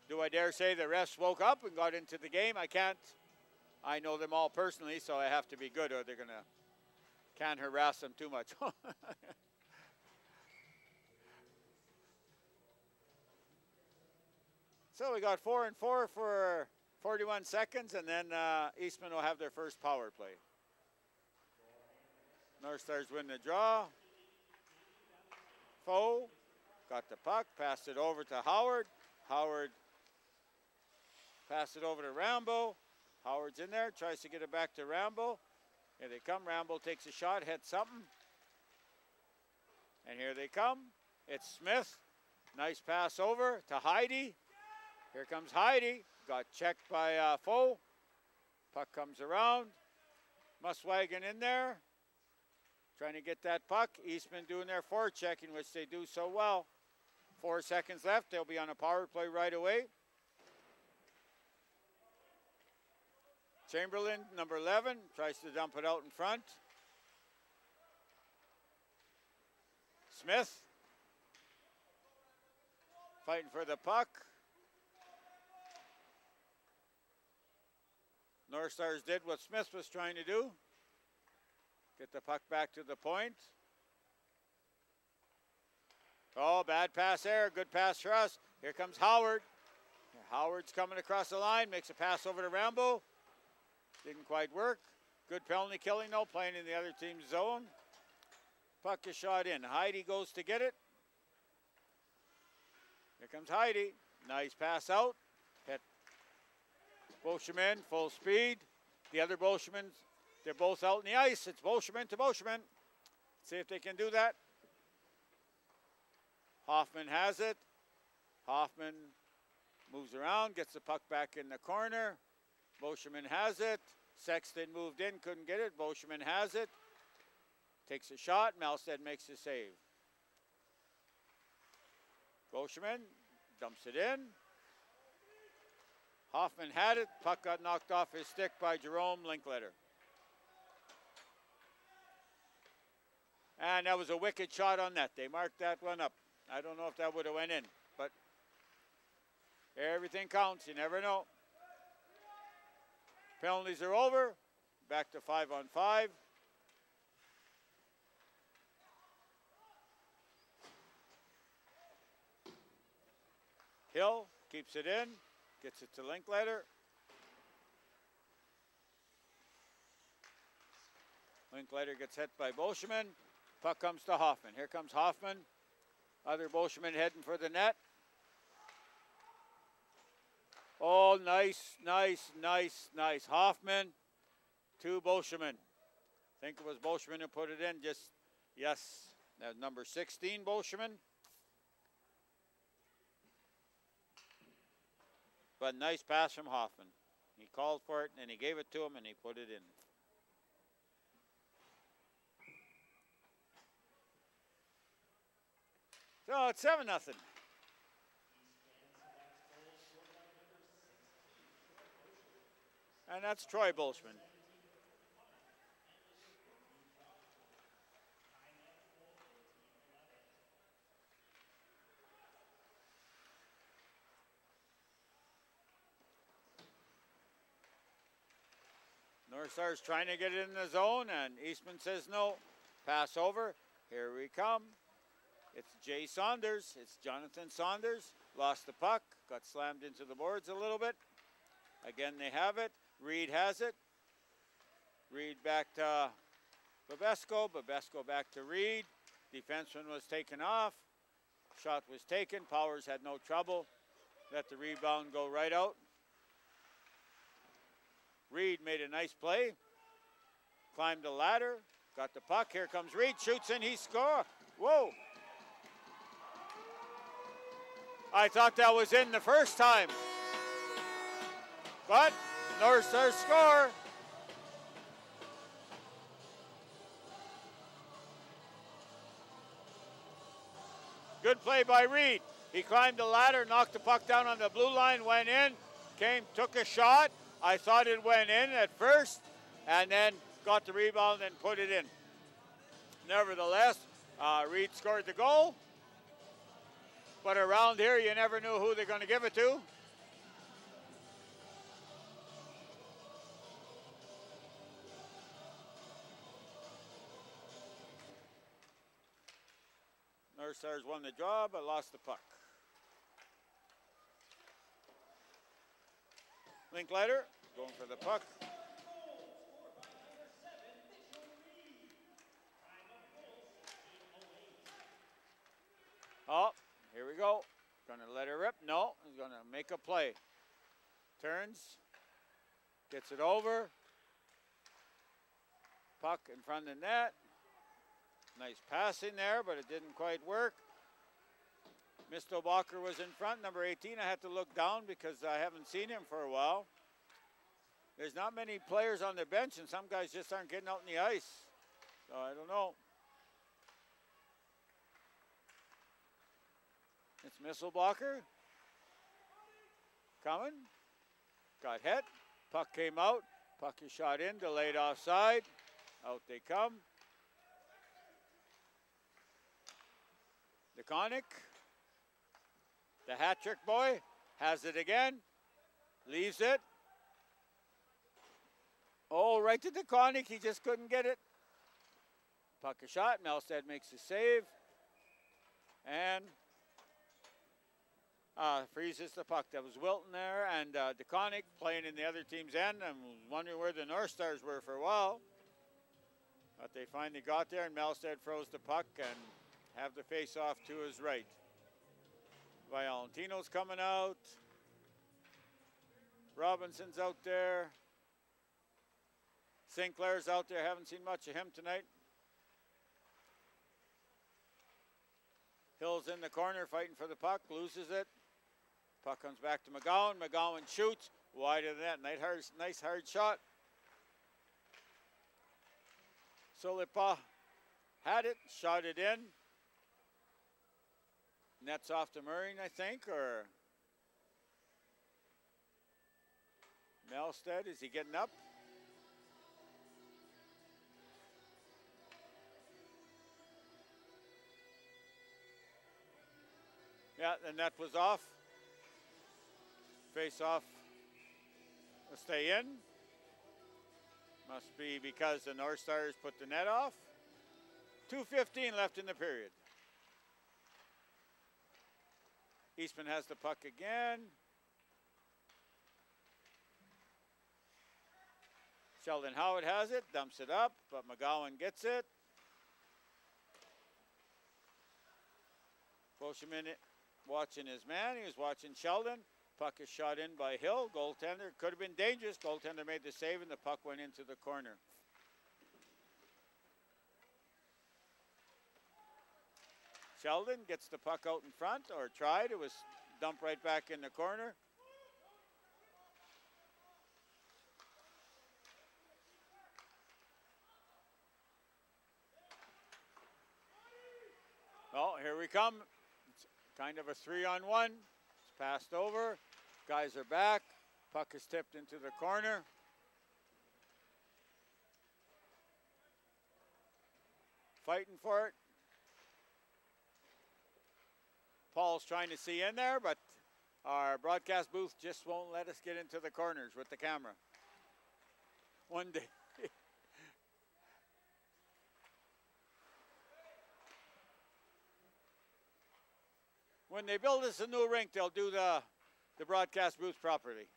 Do I dare say the refs woke up and got into the game? I can't. I know them all personally, so I have to be good, or they're gonna can't harass them too much. *laughs* so we got four and four for 41 seconds, and then uh, Eastman will have their first power play. North Stars win the draw. Foe got the puck, passed it over to Howard. Howard Pass it over to Rambo. Howard's in there, tries to get it back to Rambo. Here they come. Rambo takes a shot, hits something. And here they come. It's Smith. Nice pass over to Heidi. Here comes Heidi. Got checked by uh, Foe. Puck comes around. Muswagon in there. Trying to get that puck. Eastman doing their forechecking, which they do so well. Four seconds left. They'll be on a power play right away. Chamberlain, number 11, tries to dump it out in front. Smith fighting for the puck. North Stars did what Smith was trying to do. Get the puck back to the point. Oh, bad pass there. Good pass for us. Here comes Howard. Howard's coming across the line, makes a pass over to Rambo. Didn't quite work. Good penalty killing though, playing in the other team's zone. Puck is shot in. Heidi goes to get it. Here comes Heidi. Nice pass out. Hit Bolsheman, full speed. The other Bolshemans, they're both out in the ice. It's Bolsheman to Bolsheman. See if they can do that. Hoffman has it. Hoffman moves around, gets the puck back in the corner. Bolsheman has it. Sexton moved in, couldn't get it. Bolsheman has it. Takes a shot. Melstead makes the save. Bolsheman dumps it in. Hoffman had it. Puck got knocked off his stick by Jerome Linkletter. And that was a wicked shot on net. They marked that one up. I don't know if that would have went in, but everything counts. You never know. Penalties are over. Back to five on five. Hill keeps it in, gets it to Linkletter. Linkletter gets hit by Bolshman. Puck comes to Hoffman. Here comes Hoffman. Other Bolshman heading for the net. Oh, nice, nice, nice, nice. Hoffman to Bolshman. Think it was Bolshman who put it in. Just, yes, that number 16 Bolshman. But nice pass from Hoffman. He called for it and he gave it to him and he put it in. So it's 7 nothing. And that's Troy Bolshman. North Stars trying to get it in the zone, and Eastman says no. Pass over. Here we come. It's Jay Saunders. It's Jonathan Saunders. Lost the puck. Got slammed into the boards a little bit. Again, they have it. Reed has it. Reed back to Babesco. Babesco back to Reed. Defenseman was taken off. Shot was taken. Powers had no trouble. Let the rebound go right out. Reed made a nice play. Climbed the ladder. Got the puck. Here comes Reed. Shoots and he score. Whoa. I thought that was in the first time. But North Stars score. Good play by Reed. He climbed the ladder, knocked the puck down on the blue line, went in, came, took a shot. I thought it went in at first, and then got the rebound and put it in. Nevertheless, uh, Reed scored the goal. But around here, you never knew who they're going to give it to. North Stars won the draw, but lost the puck. Linkletter going for the puck. Oh, here we go. Gonna let her rip. No, he's gonna make a play. Turns, gets it over. Puck in front of the net. Nice passing there, but it didn't quite work. Mr. Walker was in front, number 18. I had to look down because I haven't seen him for a while. There's not many players on the bench, and some guys just aren't getting out in the ice. So I don't know. It's Misselbacher. Coming. Got hit. Puck came out. Puck is shot in, delayed offside. Out they come. DeConnick. The hat trick boy has it again. Leaves it. Oh, right to DeConnick. He just couldn't get it. Puck a shot. Melstead makes a save. And uh, freezes the puck. That was Wilton there and uh, DeConnick playing in the other team's end. I'm wondering where the North Stars were for a while. But they finally got there and Melstead froze the puck and have the face off to his right. Valentino's coming out. Robinson's out there. Sinclair's out there. Haven't seen much of him tonight. Hill's in the corner fighting for the puck, loses it. Puck comes back to McGowan. McGowan shoots wide of that. Nice hard, nice hard shot. Solipa had it, shot it in. Nets off to Murray, I think, or Melstead. Is he getting up? Yeah, the net was off. Face off. stay in. Must be because the North Stars put the net off. 2.15 left in the period. Eastman has the puck again. Sheldon Howard has it, dumps it up, but McGowan gets it. Boschman watching his man. He was watching Sheldon. Puck is shot in by Hill. Goaltender could have been dangerous. Goaltender made the save, and the puck went into the corner. Sheldon gets the puck out in front, or tried. It was dumped right back in the corner. Well, here we come. It's kind of a three on one. It's passed over. Guys are back. Puck is tipped into the corner. Fighting for it. Paul's trying to see in there, but our broadcast booth just won't let us get into the corners with the camera. One day. *laughs* when they build us a new rink, they'll do the, the broadcast booth properly.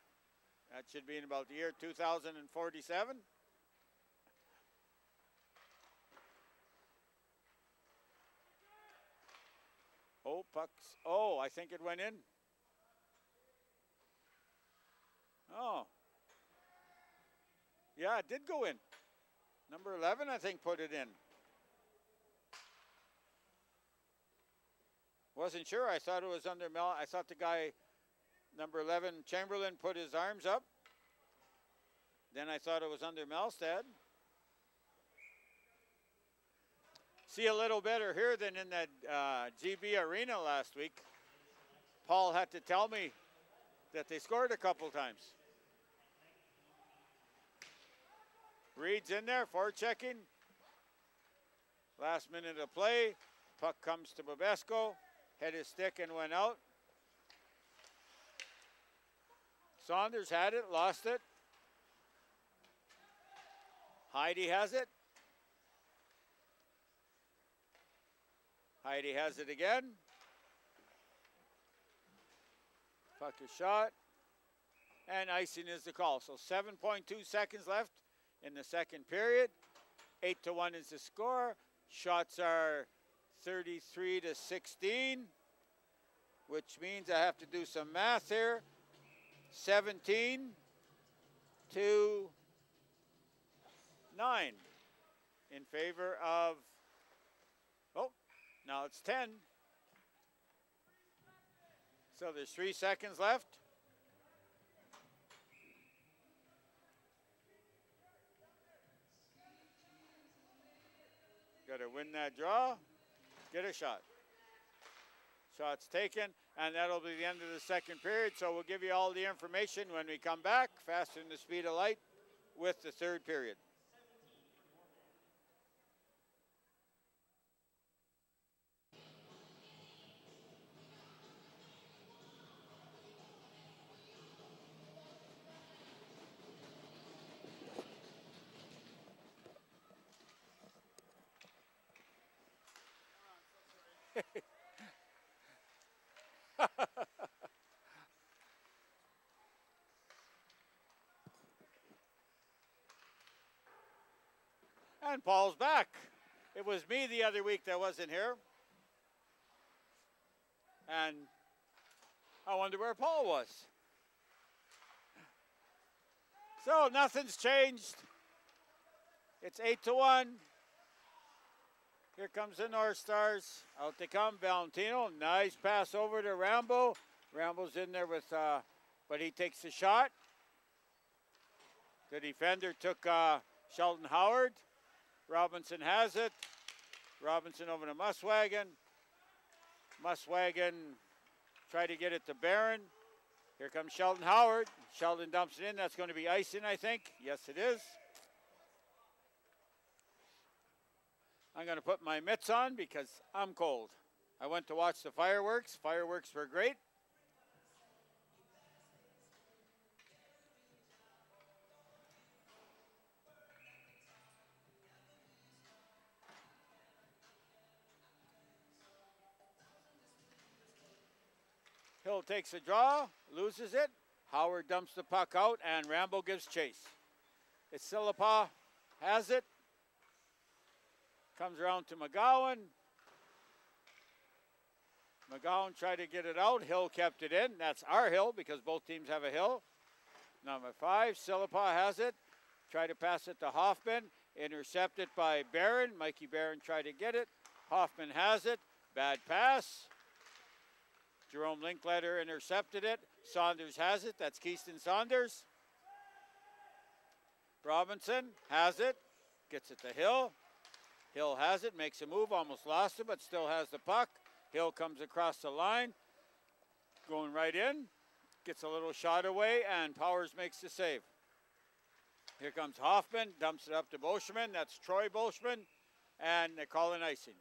That should be in about the year 2047. Oh, pucks. Oh, I think it went in. Oh. Yeah, it did go in. Number 11, I think, put it in. Wasn't sure. I thought it was under Mel. I thought the guy, number 11, Chamberlain, put his arms up. Then I thought it was under Melstead. See a little better here than in that uh, GB arena last week. Paul had to tell me that they scored a couple times. Reed's in there, for checking. Last minute of play. Puck comes to Babesco. Hit his stick and went out. Saunders had it, lost it. Heidi has it. Heidi has it again. Puck is shot. And icing is the call. So 7.2 seconds left in the second period. 8 to 1 is the score. Shots are 33 to 16, which means I have to do some math here. 17 to 9 in favor of, now it's 10. So there's three seconds left. Got to win that draw. Get a shot. Shots taken, and that'll be the end of the second period. So we'll give you all the information when we come back, faster than the speed of light, with the third period. And Paul's back. It was me the other week that wasn't here. And I wonder where Paul was. So nothing's changed. It's eight to one. Here comes the North Stars. Out they come. Valentino. Nice pass over to Rambo. Rambo's in there with, uh, but he takes the shot. The defender took uh, Sheldon Howard. Robinson has it. Robinson over to Muswagon. Muswagon try to get it to Barron. Here comes Sheldon Howard. Sheldon dumps it in. That's going to be icing, I think. Yes, it is. I'm going to put my mitts on because I'm cold. I went to watch the fireworks. Fireworks were great. Hill takes a draw, loses it. Howard dumps the puck out, and Rambo gives chase. It's Silipa, has it. Comes around to McGowan. McGowan tried to get it out. Hill kept it in. That's our hill because both teams have a hill. Number five, Silipa has it. Try to pass it to Hoffman. Intercepted by Barron. Mikey Barron tried to get it. Hoffman has it. Bad pass. Jerome Linkletter intercepted it. Saunders has it. That's Keaston Saunders. Robinson has it. Gets it to Hill. Hill has it. Makes a move. Almost lost it, but still has the puck. Hill comes across the line. Going right in. Gets a little shot away, and Powers makes the save. Here comes Hoffman. Dumps it up to Boschman. That's Troy Boschman. And they call an icing.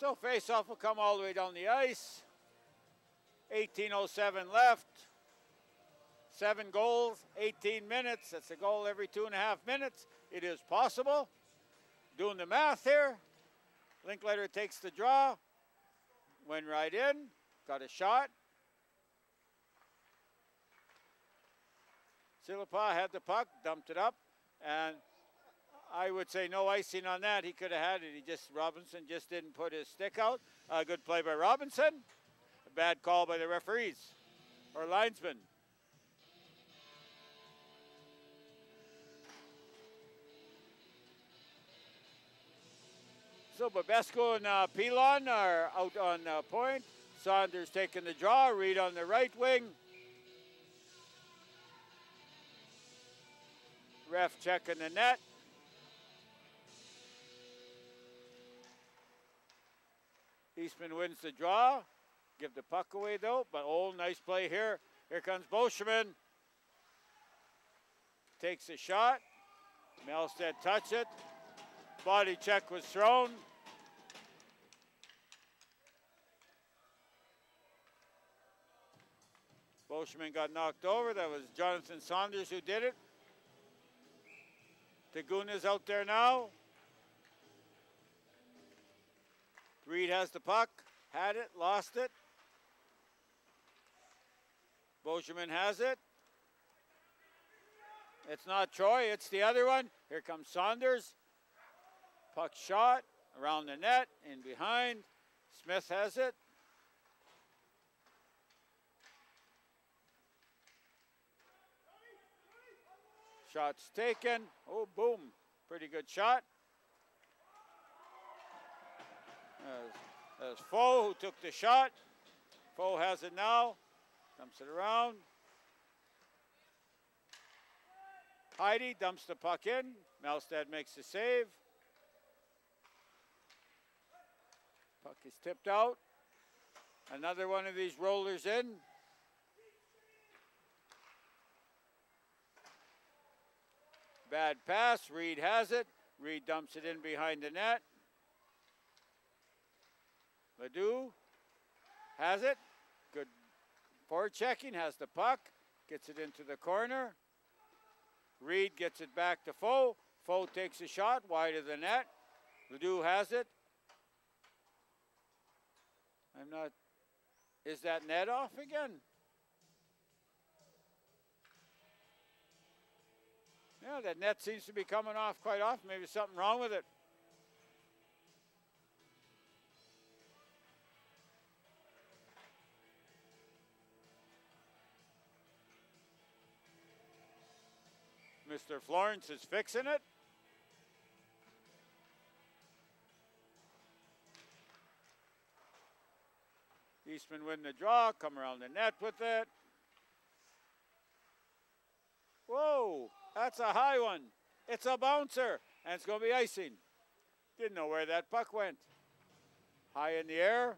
So face-off will come all the way down the ice. 18.07 left. Seven goals, 18 minutes. That's a goal every two and a half minutes. It is possible. Doing the math here. Linkletter takes the draw. Went right in. Got a shot. Silipa had the puck, dumped it up, and I would say no icing on that. He could have had it. He just Robinson just didn't put his stick out. A good play by Robinson. A bad call by the referees or linesman. So Babesco and uh, Pilon are out on uh, point. Saunders taking the draw. Reed on the right wing. Ref checking the net. Eastman wins the draw. Give the puck away though, but oh, nice play here. Here comes Boschman. Takes a shot. Melstead touch it. Body check was thrown. Boschman got knocked over. That was Jonathan Saunders who did it. Taguna's out there now. Reed has the puck, had it, lost it. Boschman has it. It's not Troy, it's the other one. Here comes Saunders. Puck shot around the net, in behind. Smith has it. Shots taken. Oh, boom. Pretty good shot. There's, Foe who took the shot. Foe has it now. Dumps it around. Heidi dumps the puck in. Melstead makes the save. Puck is tipped out. Another one of these rollers in. Bad pass. Reed has it. Reed dumps it in behind the net. Ledoux has it. Good forward checking. Has the puck. Gets it into the corner. Reed gets it back to Foe. Foe takes a shot wide of the net. Ledoux has it. I'm not. Is that net off again? Yeah, that net seems to be coming off quite often. Maybe something wrong with it. Mr. Florence is fixing it. Eastman win the draw, come around the net with it. Whoa! That's a high one. It's a bouncer, and it's going to be icing. Didn't know where that puck went. High in the air.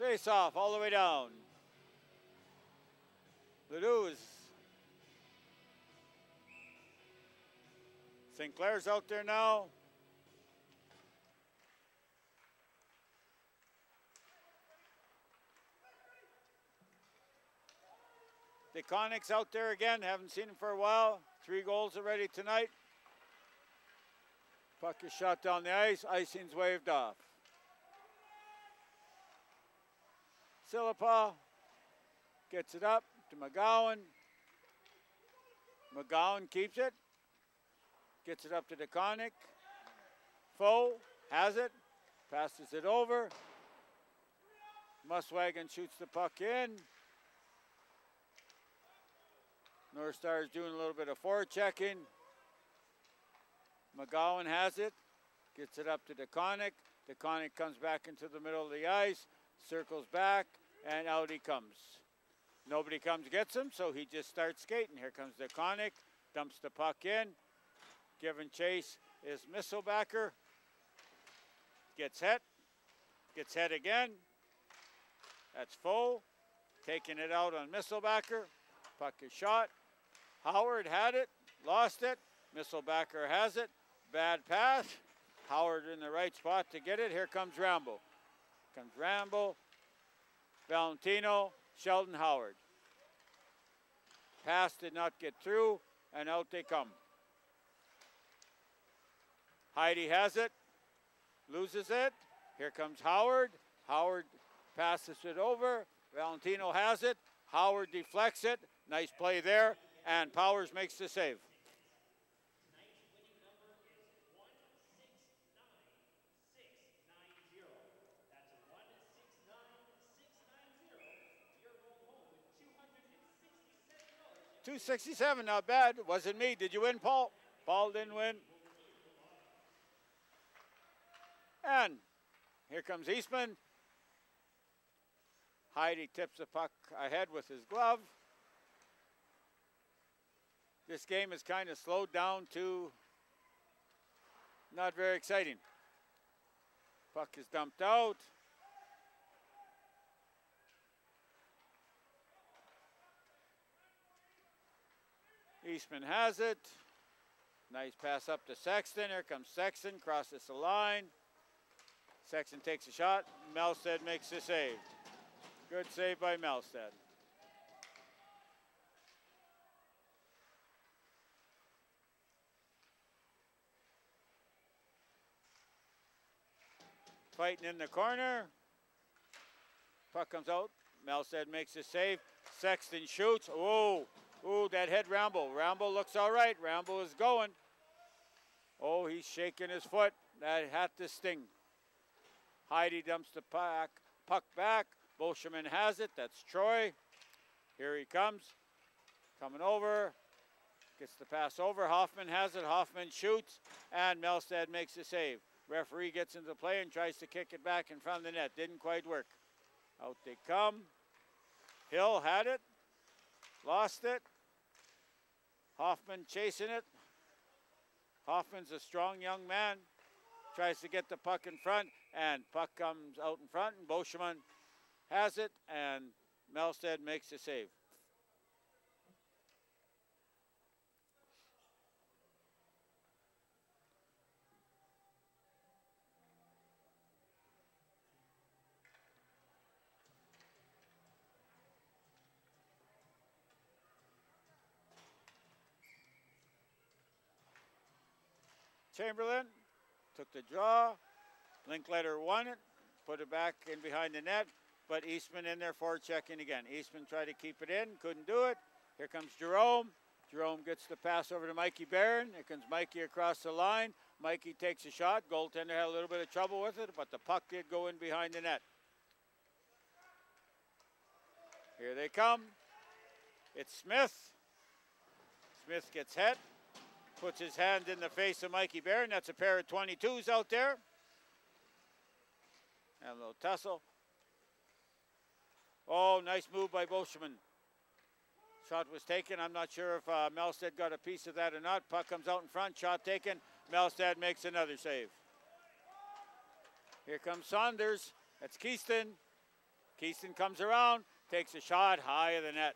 Face off all the way down. Ledoux. Sinclair's out there now. DeConnick's out there again. Haven't seen him for a while. Three goals already tonight. Puck is shot down the ice. Icing's waved off. Silipa gets it up to McGowan. McGowan keeps it. Gets it up to DeConnick. Foe has it. Passes it over. Muswagon shoots the puck in. North Star is doing a little bit of forechecking. McGowan has it, gets it up to DeConnick. DeConnick comes back into the middle of the ice, circles back, and out he comes. Nobody comes gets him, so he just starts skating. Here comes DeConnick, dumps the puck in. Giving chase is Misselbacher. Gets hit, gets hit again. That's Foe, taking it out on Misselbacher. Puck is shot. Howard had it, lost it. Misselbacher has it. Bad pass. Howard in the right spot to get it. Here comes Rambo. Comes Rambo. Valentino. Sheldon Howard. Pass did not get through, and out they come. Heidi has it. Loses it. Here comes Howard. Howard passes it over. Valentino has it. Howard deflects it. Nice play there and Powers makes the save. Two sixty-seven, not bad. Wasn't me. Did you win, Paul? Paul didn't win. And here comes Eastman. Heidi tips the puck ahead with his glove this game is kind of slowed down to not very exciting. Puck is dumped out. Eastman has it. Nice pass up to Sexton. Here comes Sexton, crosses the line. Sexton takes a shot. Melstead makes the save. Good save by Melstead. Fighting in the corner. Puck comes out. Melstead makes a save. Sexton shoots. Oh, oh, that head Rambo. Rambo looks all right. Rambo is going. Oh, he's shaking his foot. That had to sting. Heidi dumps the puck, puck back. Boschman has it. That's Troy. Here he comes. Coming over. Gets the pass over. Hoffman has it. Hoffman shoots. And Melstead makes the save. Referee gets into play and tries to kick it back in front of the net. Didn't quite work. Out they come. Hill had it, lost it. Hoffman chasing it. Hoffman's a strong young man. Tries to get the puck in front, and puck comes out in front, and Boschman has it, and Melstead makes the save. Chamberlain took the draw. Linkletter won it, put it back in behind the net, but Eastman in there for checking again. Eastman tried to keep it in, couldn't do it. Here comes Jerome. Jerome gets the pass over to Mikey Barron. Here comes Mikey across the line. Mikey takes a shot. Goaltender had a little bit of trouble with it, but the puck did go in behind the net. Here they come. It's Smith. Smith gets hit. Puts his hand in the face of Mikey Barron. That's a pair of 22s out there. And a little tussle. Oh, nice move by Boschman. Shot was taken. I'm not sure if uh, Melstead got a piece of that or not. Puck comes out in front. Shot taken. Melstead makes another save. Here comes Saunders. That's Keyston. Keyston comes around, takes a shot high of the net.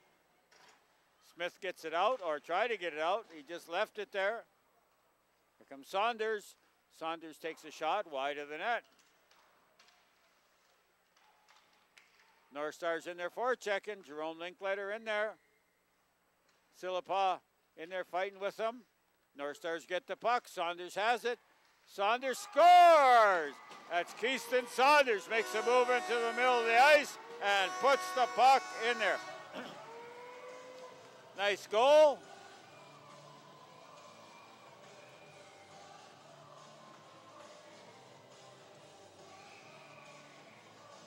Smith gets it out or try to get it out. He just left it there. Here comes Saunders. Saunders takes a shot wide of the net. North Star's in there for checking. Jerome Linkletter in there. Silipa in there fighting with them. North Stars get the puck. Saunders has it. Saunders scores! That's Keaston Saunders makes a move into the middle of the ice and puts the puck in there. Nice goal.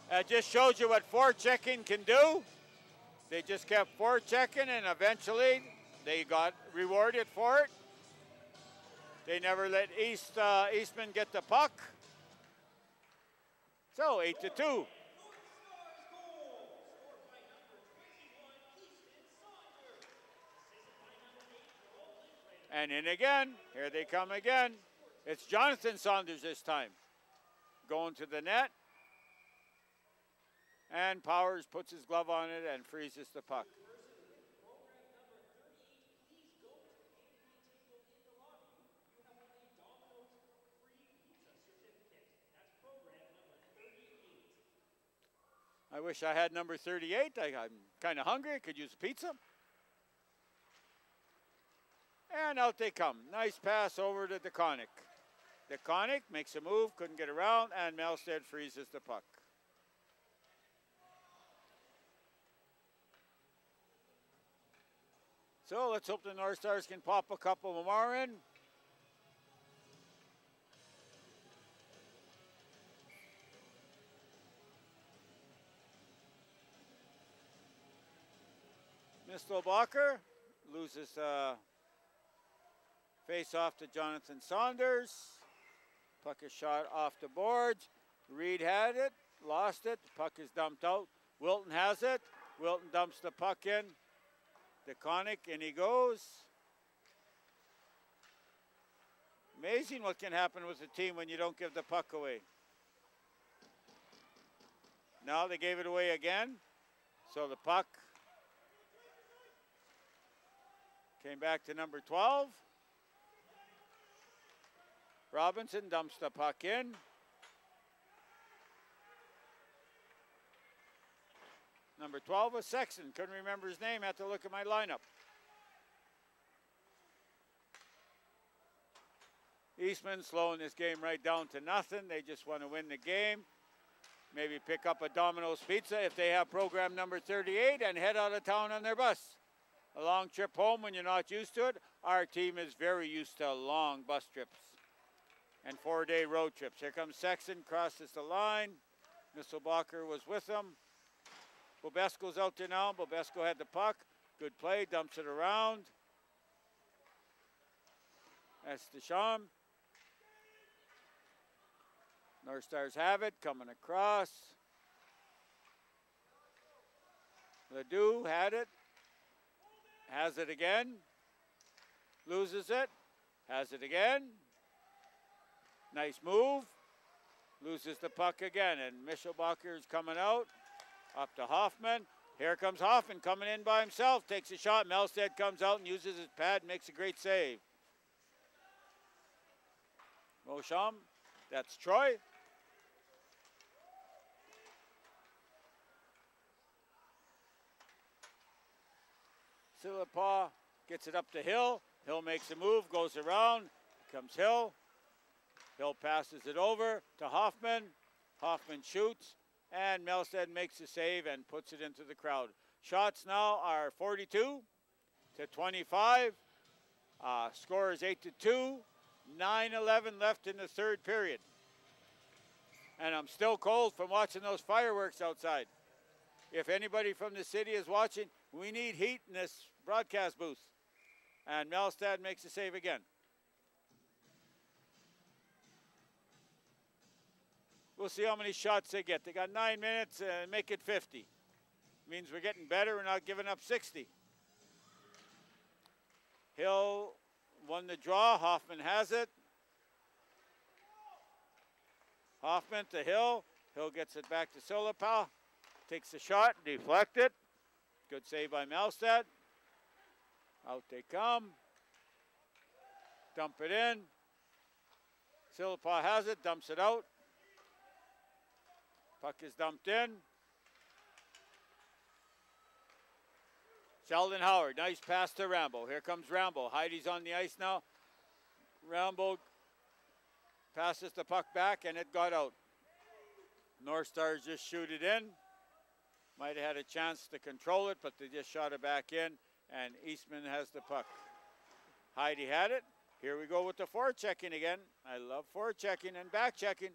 That just shows you what forechecking can do. They just kept forechecking and eventually they got rewarded for it. They never let East uh, Eastman get the puck. So eight to two. And in again. Here they come again. It's Jonathan Saunders this time. Going to the net. And Powers puts his glove on it and freezes the puck. I wish I had number 38. I, am kind of hungry. I could use a pizza. And out they come. Nice pass over to DeConnick. DeConnick makes a move, couldn't get around, and Melstead freezes the puck. So let's hope the North Stars can pop a couple more in. Misselbacher loses uh, face off to Jonathan Saunders. Puck is shot off the boards. Reed had it, lost it. Puck is dumped out. Wilton has it. Wilton dumps the puck in. DeConnick, and he goes. Amazing what can happen with a team when you don't give the puck away. Now they gave it away again. So the puck came back to number 12. Robinson dumps the puck in. Number 12 was Sexton. Couldn't remember his name. Had to look at my lineup. Eastman slowing this game right down to nothing. They just want to win the game. Maybe pick up a Domino's pizza if they have program number 38 and head out of town on their bus. A long trip home when you're not used to it. Our team is very used to long bus trips and four day road trips. Here comes Sexton, crosses the line. Misselbacher was with him. Babesco's out there now. Bobesco had the puck. Good play, dumps it around. That's Deschamps. North Stars have it, coming across. Ledoux had it, has it again, loses it, has it again. Nice move, loses the puck again, and Michelbacher is coming out. Up to Hoffman. Here comes Hoffman coming in by himself. Takes a shot. Melstead comes out and uses his pad makes a great save. Mosham. That's Troy. Silipa gets it up to Hill. Hill makes a move, goes around. Comes Hill. Hill passes it over to Hoffman. Hoffman shoots. And Melstead makes the save and puts it into the crowd. Shots now are 42 to 25. Uh, score is 8 to 2. 9 11 left in the third period. And I'm still cold from watching those fireworks outside. If anybody from the city is watching, we need heat in this broadcast booth. And Melstead makes a save again. We'll see how many shots they get. They got nine minutes and make it 50. Means we're getting better. We're not giving up 60. Hill won the draw. Hoffman has it. Hoffman to Hill. Hill gets it back to Silipa. Takes the shot, deflect it. Good save by Melstead. Out they come. Dump it in. Silipa has it, dumps it out. Puck is dumped in. Sheldon Howard, nice pass to Rambo. Here comes Rambo. Heidi's on the ice now. Rambo passes the puck back and it got out. North Stars just shoot it in. Might have had a chance to control it, but they just shot it back in, and Eastman has the puck. Heidi had it. Here we go with the forechecking again. I love forechecking and back checking.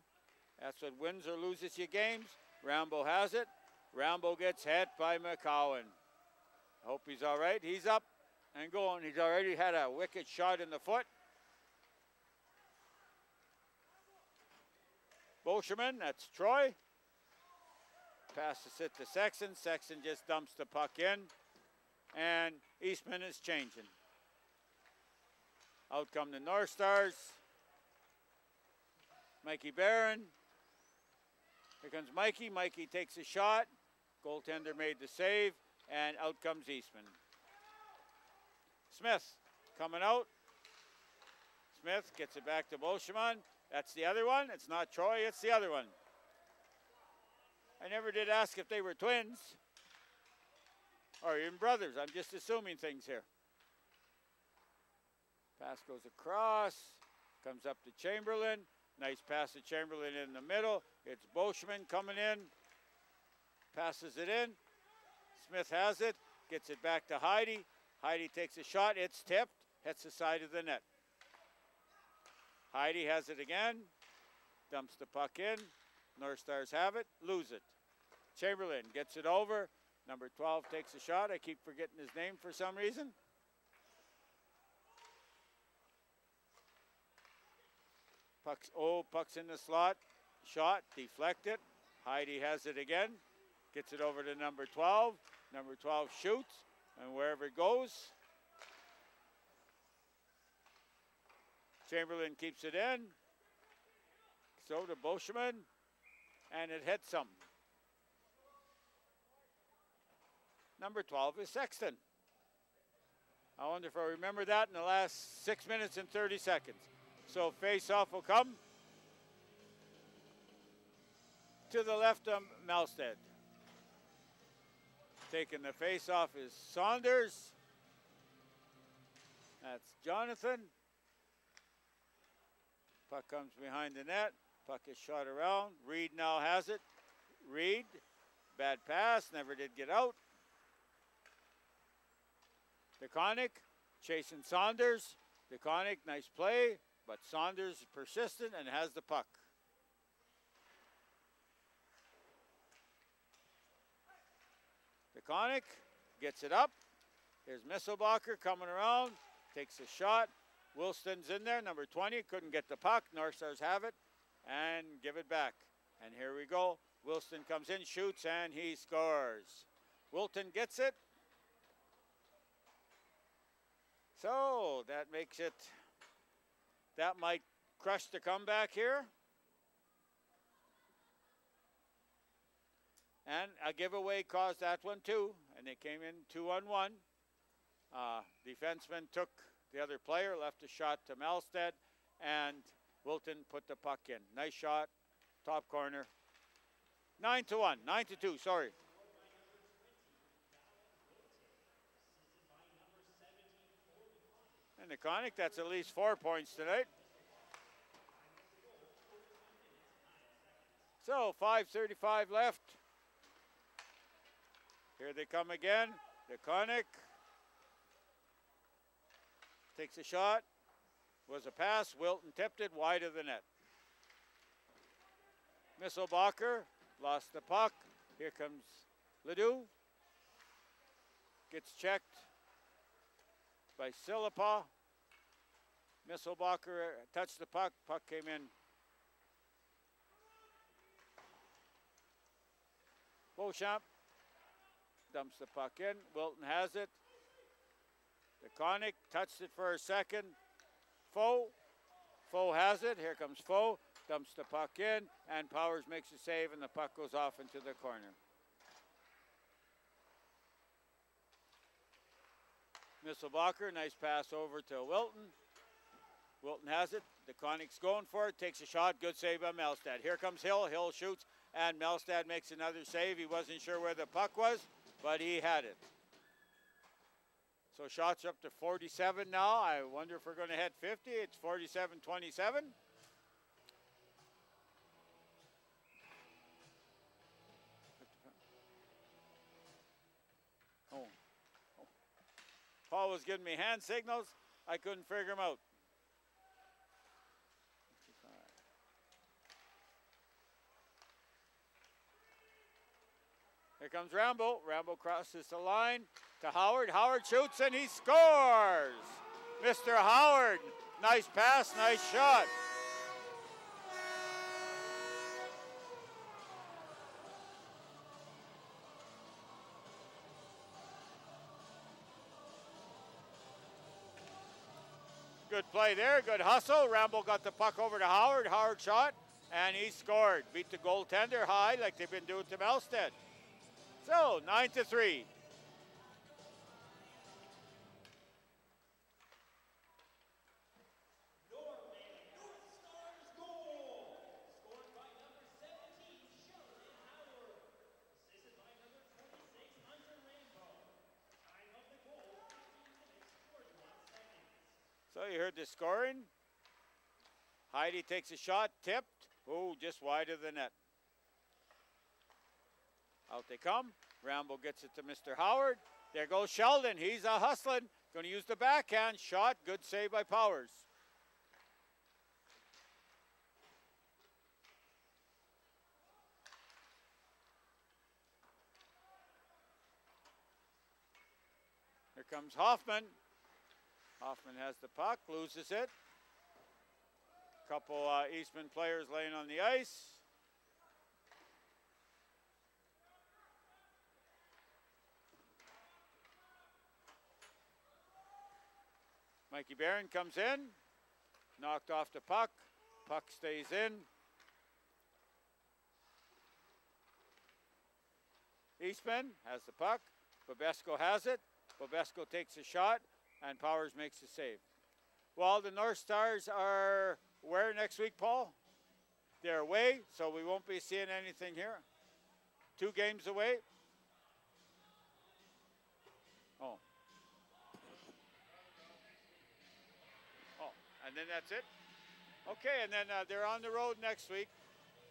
That's what wins or loses you games. Rambo has it. Rambo gets hit by McGowan. Hope he's all right. He's up and going. He's already had a wicked shot in the foot. Boschman, that's Troy. Passes it to Sexton. Sexton just dumps the puck in. And Eastman is changing. Out come the North Stars. Mikey Barron. Here comes Mikey. Mikey takes a shot. Goaltender made the save. And out comes Eastman. Smith coming out. Smith gets it back to Boschman. That's the other one. It's not Troy, it's the other one. I never did ask if they were twins or even brothers. I'm just assuming things here. Pass goes across, comes up to Chamberlain. Nice pass to Chamberlain in the middle. It's Boschman coming in, passes it in. Smith has it, gets it back to Heidi. Heidi takes a shot. It's tipped, hits the side of the net. Heidi has it again, dumps the puck in. North Stars have it, lose it. Chamberlain gets it over. Number 12 takes a shot. I keep forgetting his name for some reason. Puck's, oh, puck's in the slot. Shot, deflected. Heidi has it again. Gets it over to number 12. Number 12 shoots, and wherever it goes, Chamberlain keeps it in. So to Boschman, and it hits him. Number 12 is Sexton. I wonder if I remember that in the last six minutes and 30 seconds. So face off will come to the left of Melstead. Taking the face off is Saunders. That's Jonathan. Puck comes behind the net. Puck is shot around. Reed now has it. Reed, bad pass, never did get out. DeConnick chasing Saunders. DeConnick, nice play, but Saunders persistent and has the puck. DeConnick gets it up. Here's Misselbacher coming around, takes a shot. Wilton's in there, number 20, couldn't get the puck. North Stars have it and give it back. And here we go. Wilton comes in, shoots, and he scores. Wilton gets it. So that makes it, that might crush the comeback here. And a giveaway caused that one too, and they came in two on one. Uh, defenseman took the other player, left a shot to Melstead, and Wilton put the puck in. Nice shot, top corner. Nine to one, nine to two, sorry. Conic, that's at least four points tonight. So 5.35 left. Here they come again. Conic takes a shot. Was a pass. Wilton tipped it wide of the net. Misselbacher lost the puck. Here comes Ledoux. Gets checked by Silipa. Misselbacher uh, touched the puck. Puck came in. Beauchamp dumps the puck in. Wilton has it. The Conic touched it for a second. Foe. Foe has it. Here comes Foe. Dumps the puck in. And Powers makes a save, and the puck goes off into the corner. Misselbacher, nice pass over to Wilton. Wilton has it. DeConnick's going for it. Takes a shot. Good save by Melstead. Here comes Hill. Hill shoots, and Melstead makes another save. He wasn't sure where the puck was, but he had it. So shots up to 47 now. I wonder if we're going to hit 50. It's 47 27. Oh. Paul was giving me hand signals. I couldn't figure them out. Comes Rambo. Rambo crosses the line to Howard. Howard shoots and he scores. Mr. Howard, nice pass, nice shot. Good play there, good hustle. Rambo got the puck over to Howard. Howard shot, and he scored. Beat the goaltender high like they've been doing to Melstead. So, 9 to 3. So you heard the scoring. Heidi takes a shot, tipped. Oh, just wide of the net. Out they come. Rambo gets it to Mr. Howard. There goes Sheldon. He's a hustling. Going to use the backhand shot. Good save by Powers. Here comes Hoffman. Hoffman has the puck, loses it. Couple uh, Eastman players laying on the ice. Mikey Barron comes in, knocked off the puck. Puck stays in. Eastman has the puck. Babesco has it. Babesco takes a shot, and Powers makes the save. Well, the North Stars are where next week, Paul? They're away, so we won't be seeing anything here. Two games away. Oh. And then that's it? Okay, and then uh, they're on the road next week.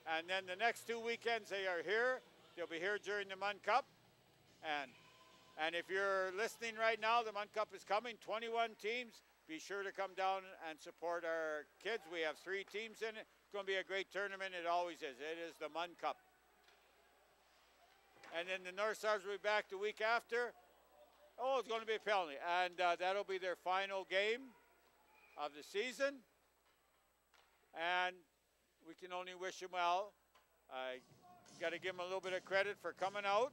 And then the next two weekends they are here. They'll be here during the Mun Cup. And and if you're listening right now, the Mun Cup is coming. 21 teams. Be sure to come down and support our kids. We have three teams in it. It's going to be a great tournament. It always is. It is the Mun Cup. And then the North Stars will be back the week after. Oh, it's going to be a penalty. And uh, that'll be their final game of the season. And we can only wish them well. I got to give them a little bit of credit for coming out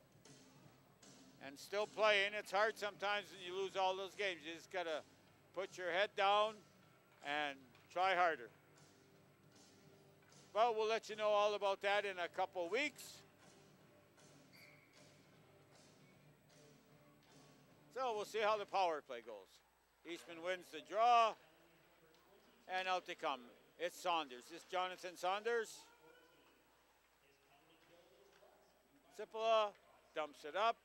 and still playing. It's hard sometimes when you lose all those games. You just got to put your head down and try harder. But we'll let you know all about that in a couple weeks. So we'll see how the power play goes. Eastman wins the draw, and out they come. It's Saunders. It's Jonathan Saunders. Zippala dumps it up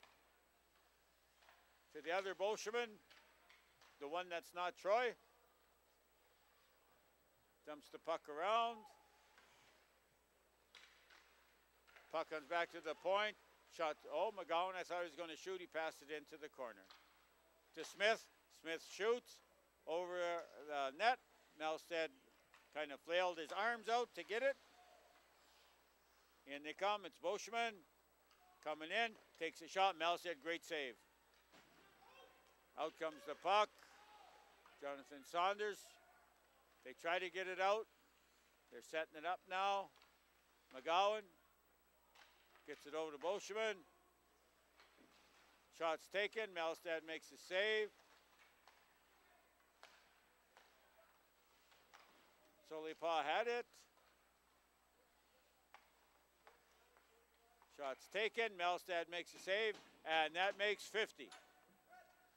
to the other Boschman, the one that's not Troy. Dumps the puck around. Puck comes back to the point. Shot. Oh, McGowan, I thought he was going to shoot. He passed it into the corner. To Smith. Smith shoots over the net. Melstead kind of flailed his arms out to get it. In they come. It's Boschman coming in. Takes a shot. Melstead, great save. Out comes the puck. Jonathan Saunders. They try to get it out. They're setting it up now. McGowan gets it over to Boschman. Shots taken. Melstead makes a save. Silipa had it. Shots taken. Melstead makes a save, and that makes 50.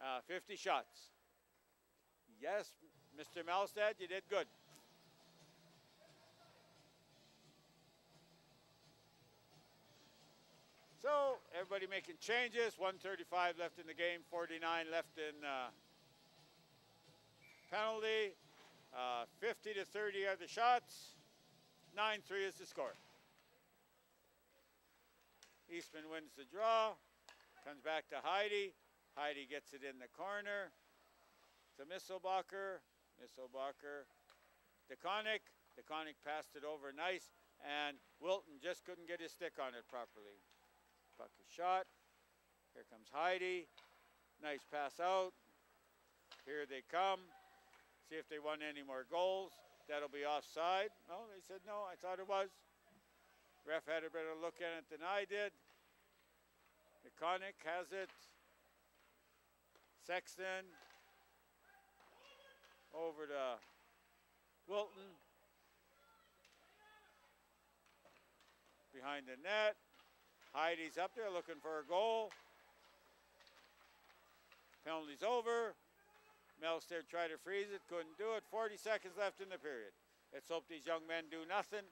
Uh, 50 shots. Yes, Mr. Melstead, you did good. So everybody making changes. 135 left in the game, 49 left in uh, penalty. Uh, 50 to 30 are the shots. 9 3 is the score. Eastman wins the draw. Comes back to Heidi. Heidi gets it in the corner to Misselbacher. Misselbacher. DeConnick. DeConnick passed it over nice. And Wilton just couldn't get his stick on it properly. Puck is shot. Here comes Heidi. Nice pass out. Here they come. See if they won any more goals. That'll be offside. No, they said no. I thought it was. Ref had a better look at it than I did. McConnick has it. Sexton. Over to Wilton. Behind the net. Heidi's up there looking for a goal. Penalty's over. Melstead tried to freeze it, couldn't do it. 40 seconds left in the period. Let's hope these young men do nothing.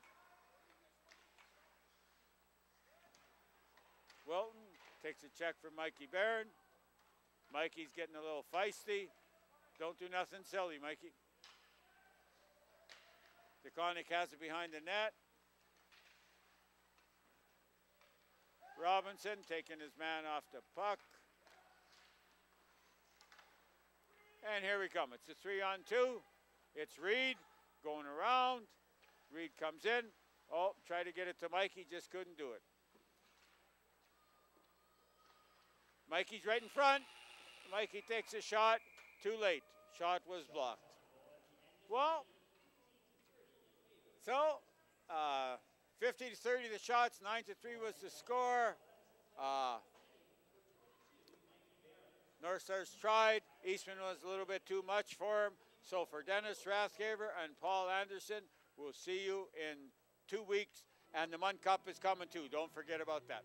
Wilton takes a check from Mikey Barron. Mikey's getting a little feisty. Don't do nothing silly, Mikey. DeConnick has it behind the net. Robinson taking his man off the puck. And here we come. It's a three on two. It's Reed going around. Reed comes in. Oh, try to get it to Mikey, just couldn't do it. Mikey's right in front. Mikey takes a shot. Too late. Shot was blocked. Well, so uh, 50 to 30 the shots, 9 to 3 was the score. Uh, North Stars tried. Eastman was a little bit too much for him. So for Dennis Rathgaver and Paul Anderson, we'll see you in two weeks. And the Mun Cup is coming too. Don't forget about that.